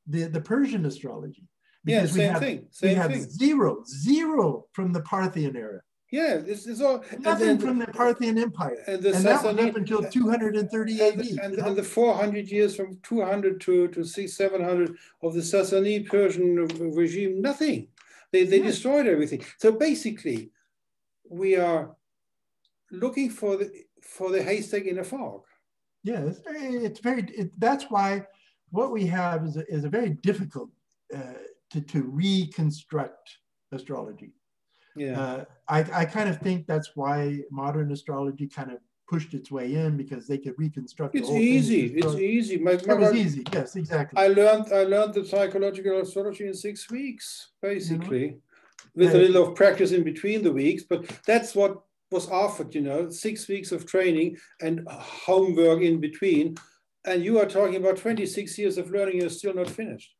the the Persian astrology yeah, same have, thing. Same we thing. zero, zero from the Parthian era. Yeah, it's, it's all nothing then, from the Parthian Empire, and, the and that was up until 230 AD. And, and, and, the 400 years from 200 to to 700 of the Sassanid Persian regime, nothing. They they destroyed everything. So basically, we are looking for the for the haystack in a fog. Yeah, it's very. It's very it, that's why what we have is a, is a very difficult. Uh, to, to reconstruct astrology. Yeah. Uh, I, I kind of think that's why modern astrology kind of pushed its way in because they could reconstruct. It's easy. It's easy. My, my, it was easy. Yes, exactly. I learned I learned the psychological astrology in six weeks, basically, know? with yeah. a little of practice in between the weeks. But that's what was offered. You know, six weeks of training and homework in between. And you are talking about 26 years of learning. You're still not finished.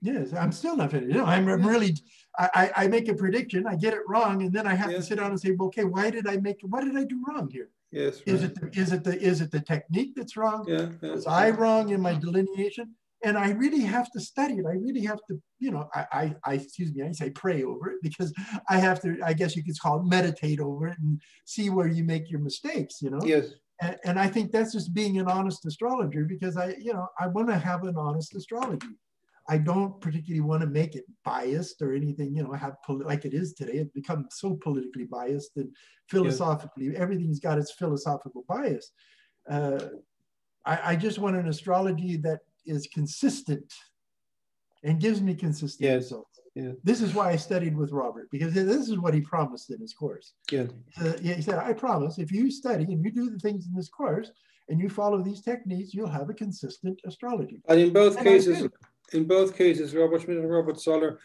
Yes, I'm still not finished. You know, I'm, I'm really, I, I make a prediction, I get it wrong, and then I have to sit down and say, well, okay, why did I make, what did I do wrong here? Yes. Is right. it the, is it the is it the technique that's wrong? Yeah, yeah. Was I wrong in my delineation? And I really have to study it. I really have to, you know, I, I, I excuse me, I say pray over it because I have to, I guess you could call it meditate over it and see where you make your mistakes, you know? Yes. And, and I think that's just being an honest astrologer because I, you know, I want to have an honest astrology. I don't particularly want to make it biased or anything, you know, have like it is today. It becomes so politically biased and philosophically, yeah. everything's got its philosophical bias. Uh, I, I, just want an astrology that is consistent and gives me consistent yes. results. Yeah. This is why I studied with Robert because this is what he promised in his course. Yeah. Uh, he said, I promise if you study and you do the things in this course and you follow these techniques, you'll have a consistent astrology. And in both and cases, in both cases, Robert Schmidt and Robert Zoller,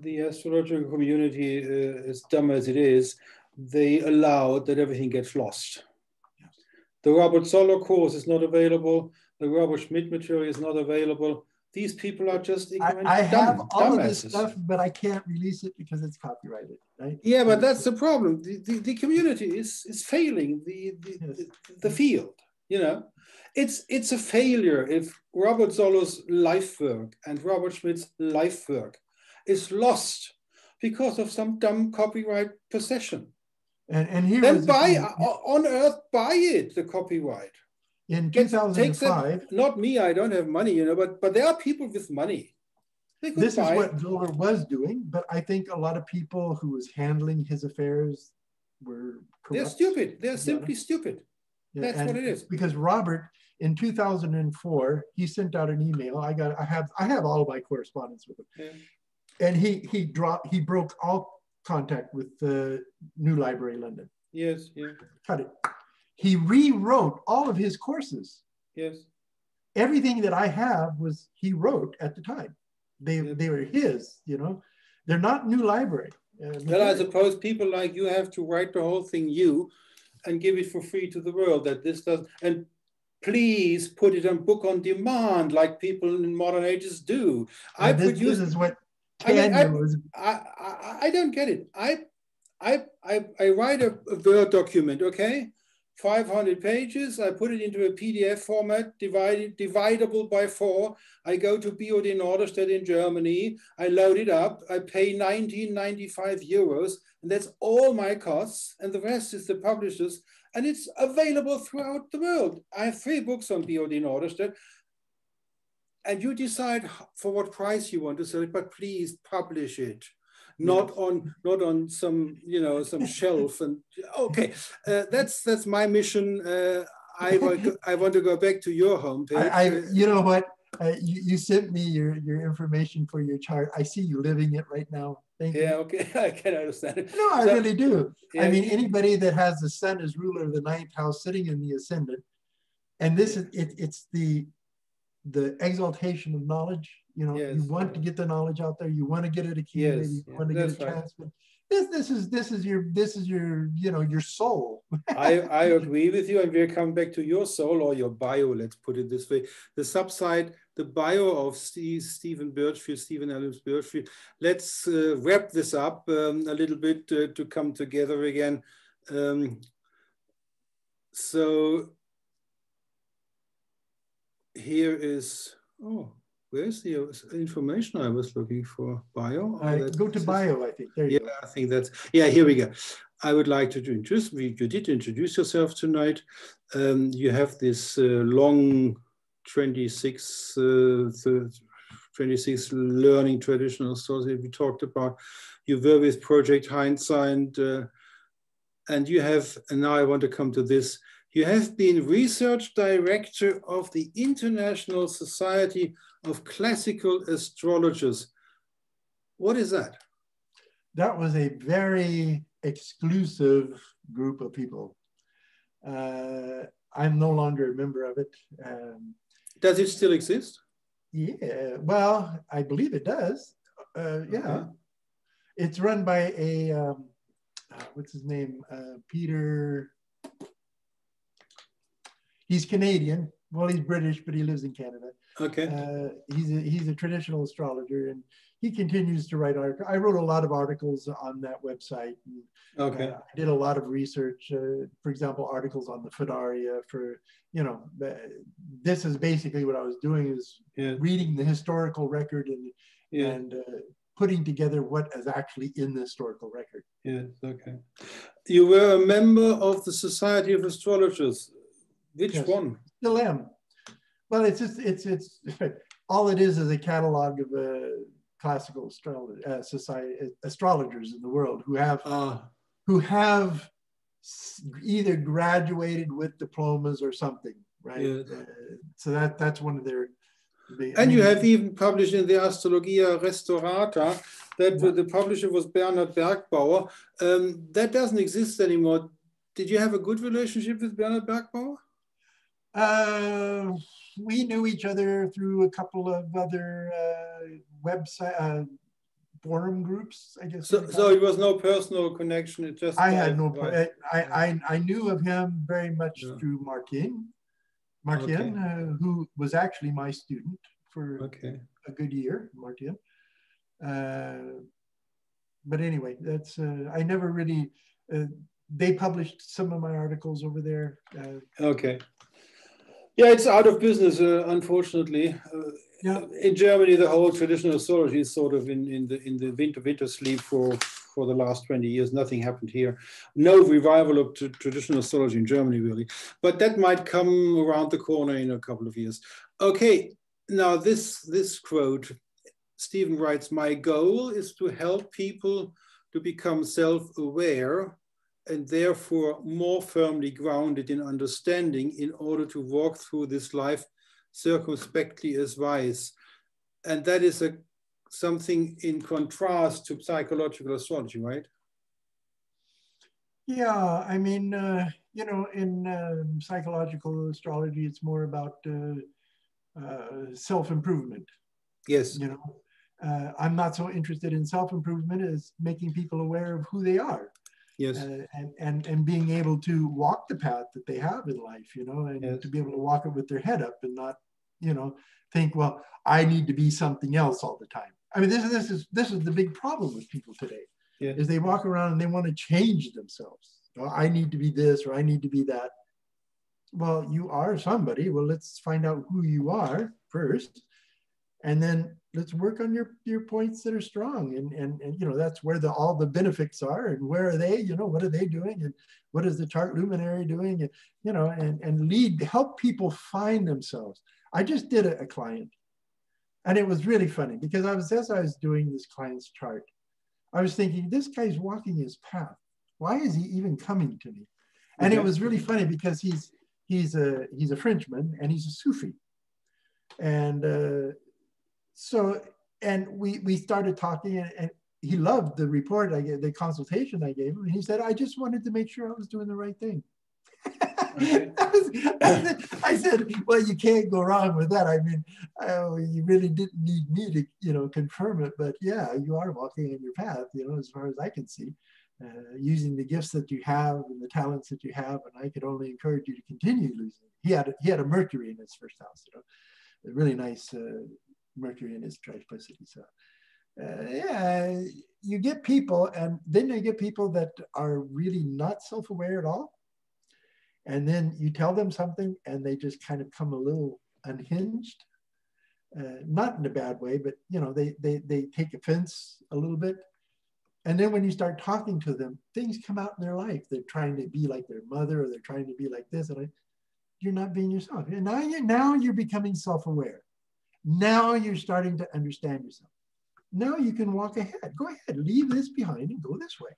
the astrological community, uh, as dumb as it is, they allowed that everything gets lost. Yes. The Robert Zoller course is not available. The Robert Schmidt material is not available. These people are just ignorant. I, I have all of this stuff, but I can't release it because it's copyrighted, right? Yeah, but that's the problem. The, the, the community is, is failing the, the, yes. the, the field, you know? It's, it's a failure if Robert Zoller's life work and Robert Schmidt's life work is lost because of some dumb copyright possession. And, and here then buy uh, on earth, buy it, the copyright. In 2005, not me, I don't have money, you know, but but there are people with money. This is what Zoller was doing, but I think a lot of people who was handling his affairs were corrupt. They're stupid. They're simply stupid. That's what it is. Because Robert in 2004, he sent out an email. I got, I have, I have all of my correspondence with him, yeah. and he he dropped, he broke all contact with the New Library London. Yes, yeah. Cut it. He rewrote all of his courses. Yes. Everything that I have was he wrote at the time. They yeah. they were his. You know, they're not New Library. Uh, well, I suppose people like you have to write the whole thing you and give it for free to the world that this does and please put it on book on demand like people in modern ages do. I this, produce this is what I, mean, I, I, I, I, don't get it. I I I, I write a, a Word document, okay? 500 pages. I put it into a PDF format, divided, dividable by four. I go to BOD Norderstedt in Germany. I load it up. I pay 1995 euros, and that's all my costs. And the rest is the publishers. And it's available throughout the world. I have three books on BOD Norderstedt. And you decide for what price you want to sell it, but please publish it not on not on some you know some <laughs> shelf and okay uh, that's that's my mission uh, I <laughs> want I want to go back to your homepage. I, I you know what uh, you, you sent me your your information for your chart. I see you living it right now. Thank yeah, you. okay, <laughs> I can understand it. No, I so, really do. Yeah, I mean, anybody that has the sun as ruler of the ninth house sitting in the ascendant, and this is it, it's the the exaltation of knowledge you know, yes. you want to get the knowledge out there. You want to get it accumulated. Yes. You want to get it transmitted. This, this is this is your this is your you know your soul. I I <laughs> agree with you, and we're coming back to your soul or your bio. Let's put it this way: the subside, the bio of Steve, Steven Birchfield, Steven Adams Birchfield. Let's uh, wrap this up um, a little bit uh, to come together again. Um, so here is oh where's the uh, information I was looking for? Bio? Oh, go to bio, I think. There yeah, go. I think that's, yeah, here we go. I would like to introduce, you did introduce yourself tonight. Um, you have this uh, long 26, uh, 26 learning traditional stories we talked about. You were with Project Hindsight, uh, and you have, and now I want to come to this, you have been research director of the International Society of Classical Astrologers. What is that? That was a very exclusive group of people. Uh, I'm no longer a member of it. Um, does it still exist? Yeah, well, I believe it does. Uh, yeah. Okay. It's run by a, um, uh, what's his name? Uh, Peter he's Canadian. Well, he's British, but he lives in Canada. Okay. Uh, he's a, he's a traditional astrologer, and he continues to write articles. I wrote a lot of articles on that website. And, okay. Uh, I did a lot of research. Uh, for example, articles on the Phaneria for you know. This is basically what I was doing is yeah. reading the historical record and yeah. and uh, putting together what is actually in the historical record. Yes. Okay. You were a member of the Society of Astrologers. Which yes. one? Am. Well, it's just it's it's <laughs> all it is is a catalog of uh, classical uh, society uh, astrologers in the world who have uh, who have either graduated with diplomas or something, right? Yeah. Uh, so that that's one of their. and I mean, you have even published in the Astrologia Restaurata that yeah. the publisher was Bernhard Bergbauer. Um, that doesn't exist anymore. Did you have a good relationship with Bernhard Bergbauer? Uh, we knew each other through a couple of other uh, website uh, forum groups, I guess. So, so it was no personal connection. It just I had no. I, I I knew of him very much yeah. through Martin, Martin, okay. uh, who was actually my student for okay. a good year, Martin. Uh, but anyway, that's uh, I never really. Uh, they published some of my articles over there. Uh, okay. Yeah, it's out of business, uh, unfortunately. Uh, yeah. In Germany, the whole traditional astrology is sort of in, in the in the winter winter sleep for for the last 20 years. Nothing happened here. No revival of traditional astrology in Germany, really. But that might come around the corner in a couple of years. Okay, now this this quote, Steven writes, "My goal is to help people to become self-aware and therefore more firmly grounded in understanding in order to walk through this life circumspectly as wise. And that is a, something in contrast to psychological astrology, right? Yeah, I mean, uh, you know, in uh, psychological astrology, it's more about uh, uh self improvement. Yes. You know, uh, I'm not so interested in self improvement as making people aware of who they are yes uh, and and and being able to walk the path that they have in life you know and yes. to be able to walk it with their head up and not you know think well i need to be something else all the time i mean this is this is this is the big problem with people today yeah. is they walk around and they want to change themselves well, i need to be this or i need to be that well, you are somebody. Well, let's find out who you are first. And then let's work on your, your points that are strong. And, and, and you know, that's where the, all the benefits are and where are they, you know, what are they doing? And what is the chart luminary doing? And, you know, and, and lead, help people find themselves. I just did a, a client and it was really funny because I was, as I was doing this client's chart, I was thinking, this guy's walking his path. Why is he even coming to me? And it was really funny because he's he's a he's a Frenchman and he's a Sufi, and uh, so and we we started talking and, and, he loved the report I gave, the consultation I gave him, and he said, I just wanted to make sure I was doing the right thing. <laughs> Okay. I, said, well, you can't go wrong with that. I mean, oh, you really didn't need me to, you know, confirm it, but yeah, you are walking in your path, you know, as far as I can see uh, using the gifts that you have and the talents that you have. And I could only encourage you to continue losing. He had he had a Mercury in his first house, you know, a really nice uh, Mercury in his triplicity. So uh, yeah, you get people, and then you get people that are really not self-aware at all. And then you tell them something, and they just kind of come a little unhinged. Uh, not in a bad way, but you know, they they they take offense a little bit and then when you start talking to them, things come out in their life. They're trying to be like their mother or they're trying to be like this. And I, you're not being yourself. And now you're, now you're becoming self-aware. Now you're starting to understand yourself. Now you can walk ahead. Go ahead, leave this behind and go this way.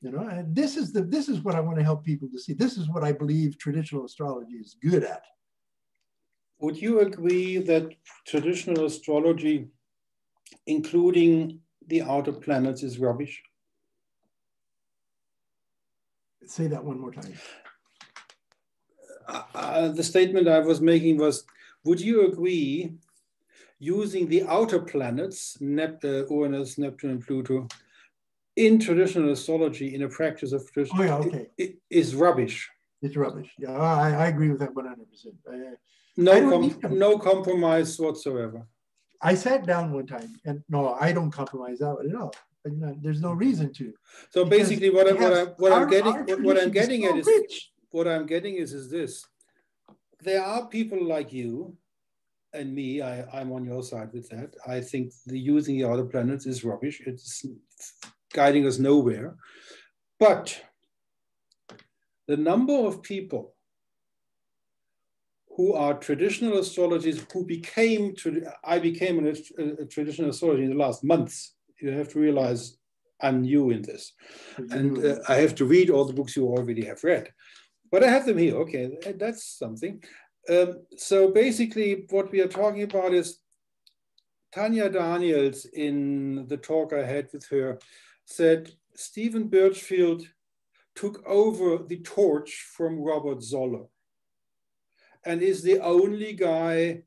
You know, and this is the this is what I want to help people to see. This is what I believe traditional astrology is good at. Would you agree that traditional astrology, including the outer planets is rubbish? Say that one more time. Uh, uh, the statement I was making was, would you agree using the outer planets, Nep uh, Uranus, Neptune, and Pluto, in traditional astrology, in a practice of traditional, oh, yeah, okay. it, it is rubbish. It's rubbish. Yeah, I, I agree with that 100%. no, com no compromise whatsoever. I sat down one time, and no, I don't compromise out at all. There's no reason to. So basically, what, I, what, I, what our, I'm getting, what I'm getting at is, rich. what I'm getting is, is this: there are people like you and me. I, I'm on your side with that. I think the using the other planets is rubbish. It's guiding us nowhere. But the number of people who are traditional astrologers who became, to I became a, a traditional astrologer in the last months. You have to realize I'm new in this. And uh, I have to read all the books you already have read. But I have them here. Okay, that's something. Um, so basically, what we are talking about is Tanya Daniels, in the talk I had with her, said Steven Birchfield took over the torch from Robert Zoller and is the only guy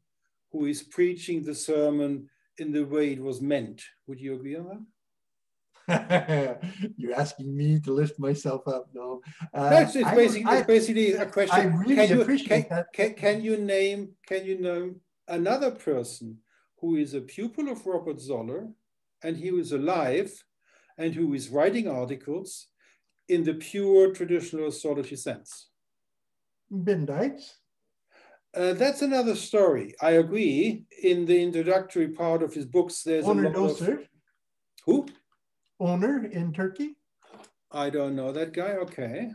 who is preaching the sermon in the way it was meant. Would you agree on that? <laughs> You're asking me to lift myself up. No, uh, it's, it's, basically, I, it's basically a question. I really can you, appreciate can, that. Can, can, you name? Can you name another person who is a pupil of Robert Zoller, and he was alive, and who is writing articles in the pure traditional astrology sense? Ben Dykes. Uh, that's another story. I agree. In the introductory part of his books, there's Öner a lot of... Who? Öner in Turkey. I don't know that guy. Okay.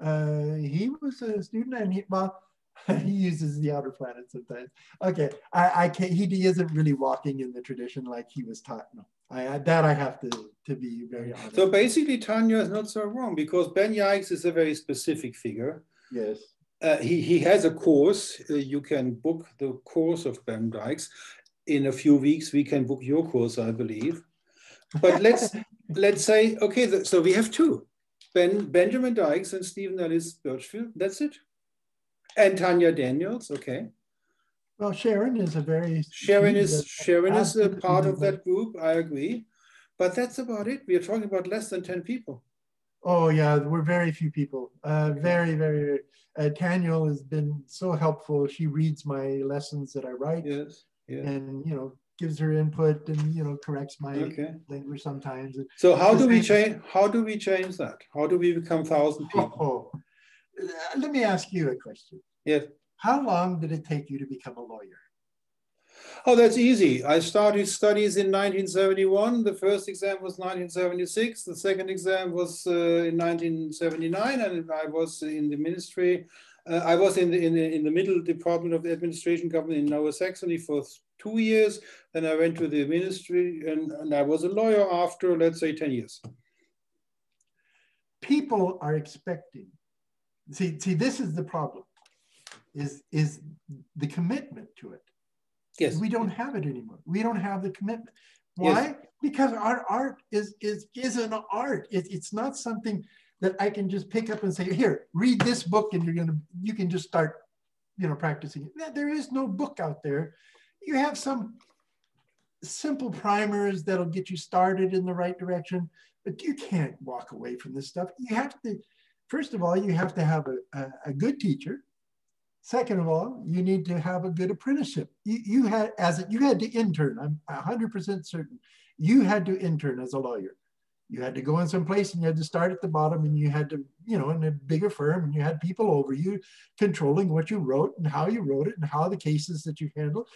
Uh, he was a student, and he well, <laughs> he uses the outer planet sometimes. Okay, I, I can't. He isn't really walking in the tradition like he was taught. No, I, that I have to to be very honest. So basically, Tanya is not so wrong because Ben Dykes is a very specific figure. Yes. Uh, he, he has a course. Uh, you can book the course of Ben Dykes. In a few weeks, we can book your course, I believe. But let's let's say, okay, so we have two. Ben Benjamin Dykes and Steven Ellis Birchfield. That's it. And Tanya Daniels, okay. Well, Sharon is a very Sharon is Sharon is a part of that group. I agree, but that's about it. We are talking about less than ten people. Oh yeah, we're very few people. Uh, very, very. Uh, Tanya has been so helpful. She reads my lessons that I write, yes, yeah. and you know gives her input and you know corrects my okay. language sometimes. So how do we change? How do we change that? How do we become thousand people? Oh, let me ask you a question. Yes. How long did it take you to become a lawyer? Oh, that's easy. I started studies in 1971. The first exam was 1976. The second exam was uh, in 1979, and I was in the ministry. Uh, I was in the, in the in the middle department of the administration government in Lower Saxony for two years. Then I went to the ministry, and, and I was a lawyer after, let's say, 10 years. People are expecting. See, see, this is the problem. Is is the commitment to it? Yes. We don't have it anymore. We don't have the commitment. Why? Yes. Because our art is is is an art. It, it's not something that I can just pick up and say, here, read this book, and you're gonna you can just start, you know, practicing it. There is no book out there. You have some simple primers that'll get you started in the right direction, but you can't walk away from this stuff. You have to, first of all, you have to have a, a, a good teacher Second of all, you need to have a good apprenticeship. You, you had as a, you had to intern. I'm 100% certain. You had to intern as a lawyer. You had to go in some place and you had to start at the bottom and you had to, you know, in a bigger firm and you had people over you controlling what you wrote and how you wrote it and how the cases that you handle,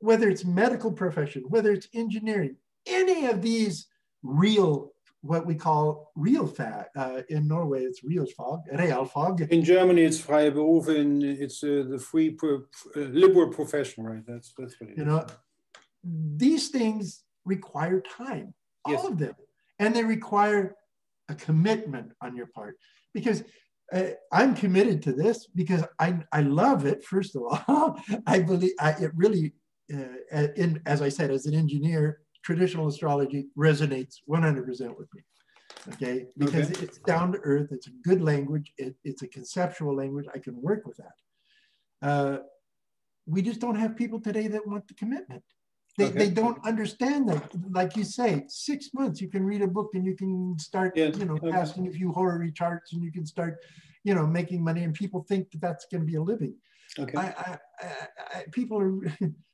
whether it's medical profession, whether it's engineering, any of these real what we call real fact. Uh, in Norway, it's real fog, real fog. In Germany, it's freie Berufe, it's uh, the free, pro, uh, liberal profession, right? That's that's what it you is. know. These things require time, all yes. of them, and they require a commitment on your part because. Uh, I'm committed to this because I, I love it. First of all, <laughs> I believe I, it really, uh, in, as I said, as an engineer, traditional astrology resonates 100% with me. Okay, because okay. it's down to earth, it's a good language, it, it's a conceptual language. I can work with that. Uh, we just don't have people today that want the commitment. They, okay. they don't understand that. Like you say, six months, you can read a book and you can start, yes. you know, okay. passing a few horary charts and you can start, you know, making money. And people think that that's going to be a living. Okay. I, I, I, people are <laughs>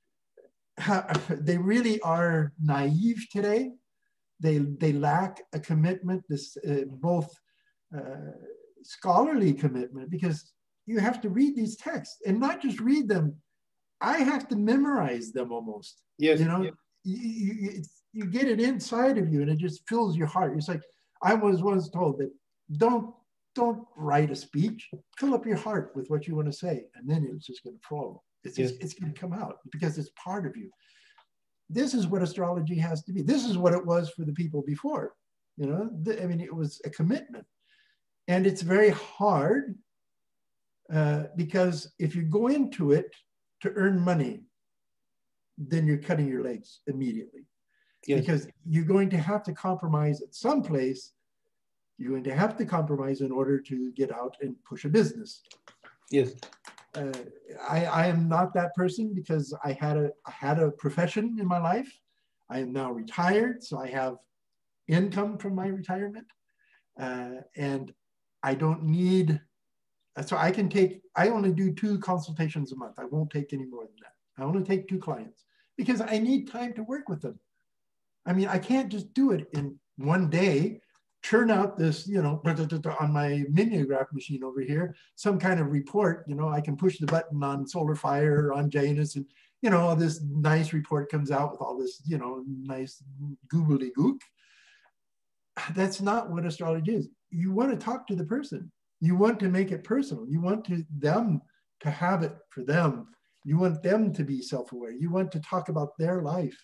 they really are naive today. They, they lack a commitment, this uh, both uh, scholarly commitment, because you have to read these texts and not just read them. I have to memorize them almost. Yes. You know, you, you, you get it inside of you and it just fills your heart. It's like I was once told that don't don't write a speech, fill up your heart with what you want to say, and then it's just going to flow. It's, yes. it's going to come out because it's part of you. This is what astrology has to be. This is what it was for the people before. You know, I mean, it was a commitment. And it's very hard uh, because if you go into it to earn money, then you're cutting your legs immediately. Yes. Because you're going to have to compromise at some place. You're going to have to compromise in order to get out and push a business. Yes uh, I, I am not that person because I had a I had a profession in my life. I am now retired, so I have income from my retirement, uh, and I don't need. So I can take. I only do two consultations a month. I won't take any more than that. I only take two clients because I need time to work with them. I mean, I can't just do it in one day churn out this, you know, <laughs> on my mimeograph machine over here, some kind of report, you know, I can push the button on Solar Fire or on Janus and, you know, this nice report comes out with all this, you know, nice googly gook. That's not what astrology is. You want to talk to the person. You want to make it personal. You want to them to have it for them. You want them to be self-aware. You want to talk about their life.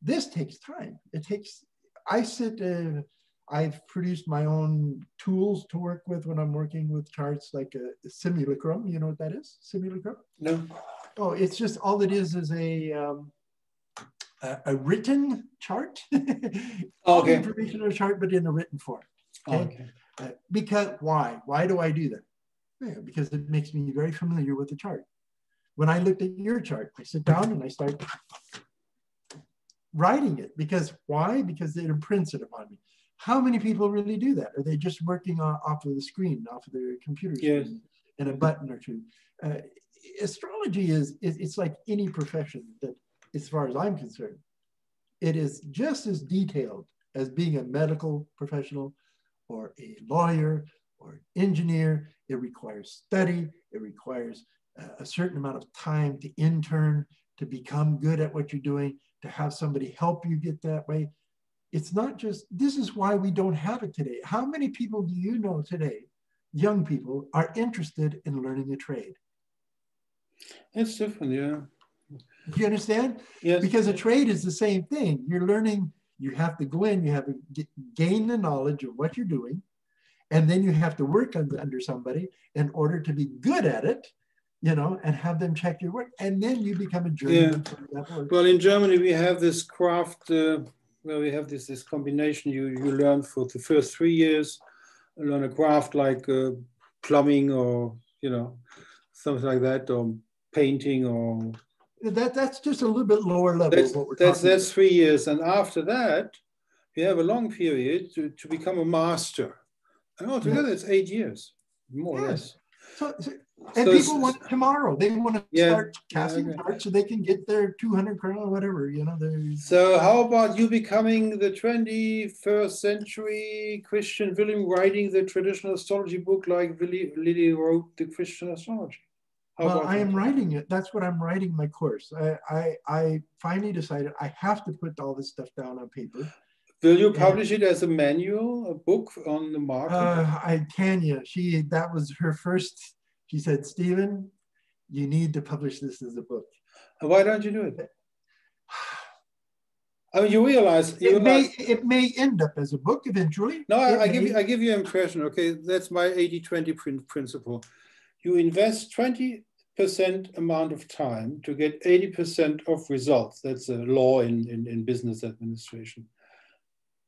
This takes time. It takes, I sit, uh, I've produced my own tools to work with when I'm working with charts like a, a simulacrum. You know what that is? Simulacrum? No. Oh, it's just all it is is a um, a, a, written chart. <laughs> oh, okay. Information chart, but in a written form. Okay. Oh, okay. Uh, because why? Why do I do that? Yeah, because it makes me very familiar with the chart. When I looked at your chart, I sit down and I start writing it because why? Because it imprints it upon me. How many people really do that? Are they just working on, off of the screen, off of their computer yes. and a button or two? Uh, astrology is, is, it's like any profession that, as far as I'm concerned, it is just as detailed as being a medical professional or a lawyer or an engineer. It requires study. It requires a certain amount of time to intern, to become good at what you're doing, to have somebody help you get that way. It's not just, this is why we don't have it today. How many people do you know today, young people, are interested in learning a trade? It's different, yeah. Do you understand? Yes. Because a trade is the same thing. You're learning, you have to go in, you have to gain the knowledge of what you're doing, and then you have to work under somebody in order to be good at it you know, and have them check your work, and then you become a journeyman. Yeah. Well, in Germany, we have this craft uh, where we have this this combination. You you learn for the first three years, learn a craft like uh, plumbing or you know something like that, or painting or. That that's just a little bit lower level. That's that's, that's three years, and after that, you have a long period to, to become a master. And altogether, yes. it's eight years, more yes. or less. So, so and so people want tomorrow. They want to yeah, start casting yeah, cards so they can get their 200 krona or whatever, you know. So how about you becoming the 21st century Christian William writing the traditional astrology book like Lilly wrote the Christian astrology? How well, I am writing it. That's what I'm writing my course. I, I, I finally decided I have to put all this stuff down on paper. Will you publish it as a manual, a book on the market? Uh, I Tanya, she that was her first she said, Steven, you need to publish this as a book. Why don't you do it? I mean, you realize, you it may it may end up as a book eventually. No, I, I give you I give you impression. Okay, that's my 80-20 principle. You invest 20% amount of time to get 80% of results. That's a law in, in, in business administration.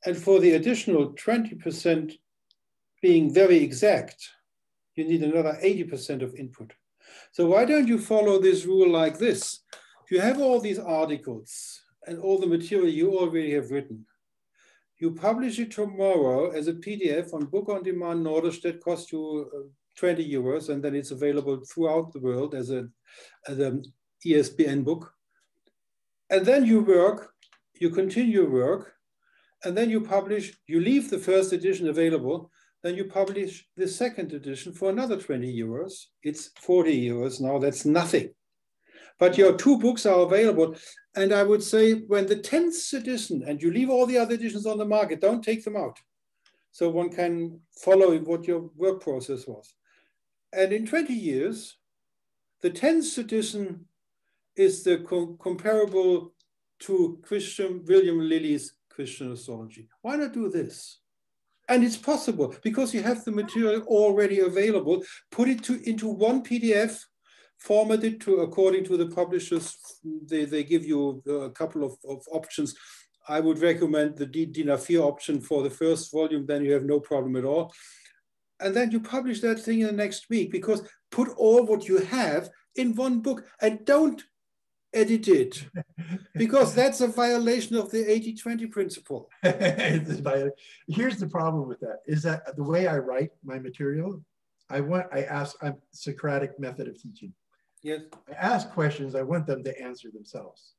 And for the additional 20% being very exact, you need another 80% of input. So why don't you follow this rule like this? You have all these articles and all the material you already have written. You publish it tomorrow as a PDF on Book on Demand Norderstedt that costs you uh, 20 euros, and then it's available throughout the world as a as an ISBN book. And then you work, you continue work, and then you publish, you leave the first edition available, then you publish the second edition for another 20 euros. It's 40 euros now, that's nothing. But your two books are available. And I would say when the 10th edition, and you leave all the other editions on the market, don't take them out. So one can follow what your work process was. And in 20 years, the 10th edition is the co comparable to Christian William Lilly's Christian astrology. Why not do this? And it's possible because you have the material already available. Put it to, into one PDF, format it to according to the publishers. They, they give you uh, a couple of, of options. I would recommend the DIN A4 option for the first volume, then you have no problem at all. And then you publish that thing in the next week because put all what you have in one book and don't edit it <laughs> because that's a violation of the 80-20 principle. <laughs> Here's the problem with that is that the way I write my material, I want I ask I'm Socratic method of teaching. Yes. I ask questions, I want them to answer themselves.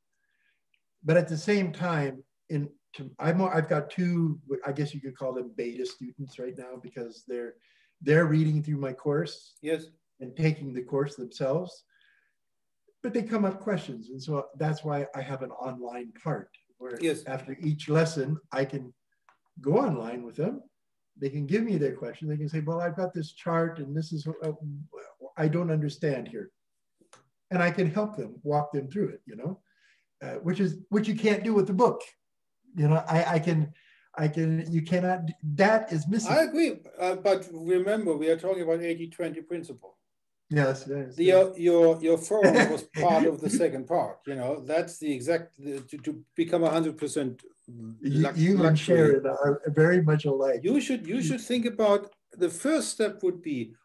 But at the same time, in to, I'm I've got two, I guess you could call them beta students right now because they're they're reading through my course. Yes. And taking the course themselves but they come up questions. And so that's why I have an online part where yes. after each lesson, I can go online with them. They can give me their question. They can say, well, I've got this chart and this is what uh, I don't understand here. And I can help them, walk them through it, you know, uh, which is, which you can't do with the book. You know, I, I can, I can, you cannot, that is missing. I agree. Uh, but remember, we are talking about 80-20 principle. Yes, yes. The, your your your forum was <laughs> part of the second part. You know, that's the exact the, to, to become hundred percent. You and Sharon are very much alike. You should you should think about the first step would be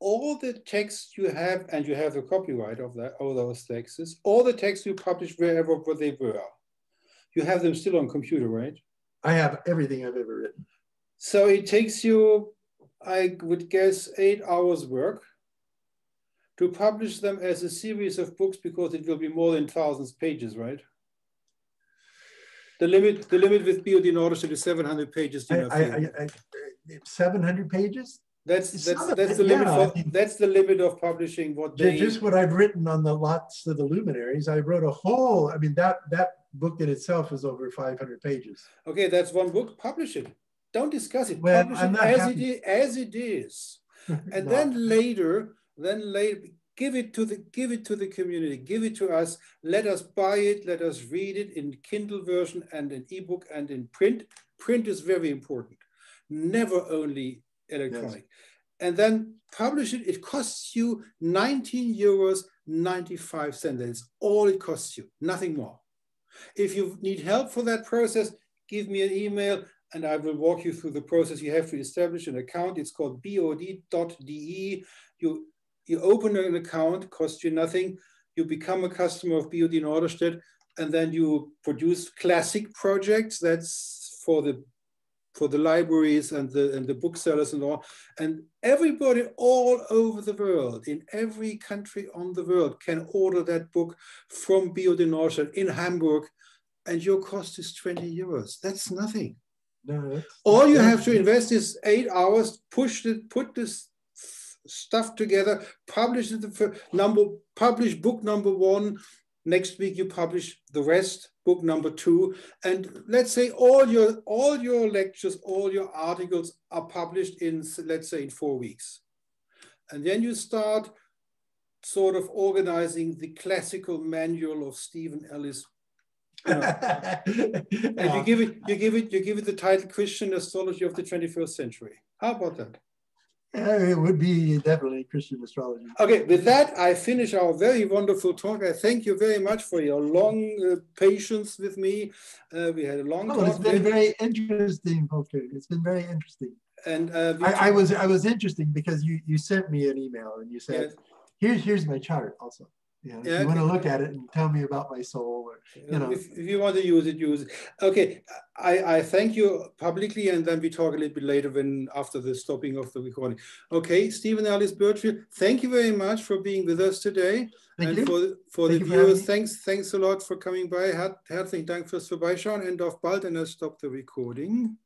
all the texts you have, and you have a copyright of that all those texts. All the texts you published wherever where they were, you have them still on computer, right? I have everything I've ever written. So it takes you, I would guess, eight hours work to publish them as a series of books because it will be more than thousands pages, right? The limit, the limit with BOD Norderstedt is 700 pages. I, I, I, 700 pages? That's that's that's the limit. For, that's the limit of publishing. What they just what I've written on the lots of the luminaries. I wrote a whole. I mean that that book in itself is over 500 pages. Okay, that's one book. Publish it. Don't discuss it. Well, Publish it as happy. it is. As it is. <laughs> and no. then later, then later, give it to the give it to the community. Give it to us. Let us buy it. Let us read it in Kindle version and in ebook and in print. Print is very important. Never only electronic. Yes. And then publish it. It costs you 19 euros 95 cents. That's all it costs you. Nothing more. If you need help for that process, give me an email and I will walk you through the process. You have to establish an account. It's called bod.de. You, you open an account, costs you nothing. You become a customer of BOD Norderstedt, and then you produce classic projects. That's for the for the libraries and the and the booksellers and all. And everybody all over the world, in every country on the world, can order that book from BOD Norderstedt in Hamburg, and your cost is 20 euros. That's nothing. No, all you have to invest is eight hours, push it, put this stuff together, publish the number, publish book number one. Next week you publish the rest book number two. And let's say all your, all your lectures, all your articles are published in, let's say in four weeks. And then you start sort of organizing the classical manual of Steven Ellis. <laughs> And you give it, you give it, you give it the title Christian Astrology of the 21st Century. How about that? It would be definitely Christian astrology. Okay, with that, I finish our very wonderful talk. I thank you very much for your long uh, patience with me. Uh, we had a long oh, talk. It's been very interesting, Volker. It's been very interesting. And uh, I, I, was I was interesting because you you sent me an email and you said, yes. "Here's here's my chart also." Yeah, yeah, you want to look at it and tell me about my soul, or you know. If, if, you want to use it, use it. Okay, I, I thank you publicly, and then we talk a little bit later when after the stopping of the recording. Okay, Steven Ellis Birchfield, thank you very much for being with us today, thank and you. for for thank the viewers, thanks thanks a lot for coming by. Her herzlichen Dank fürs Vorbeischauen, and auf bald, and I stop the recording.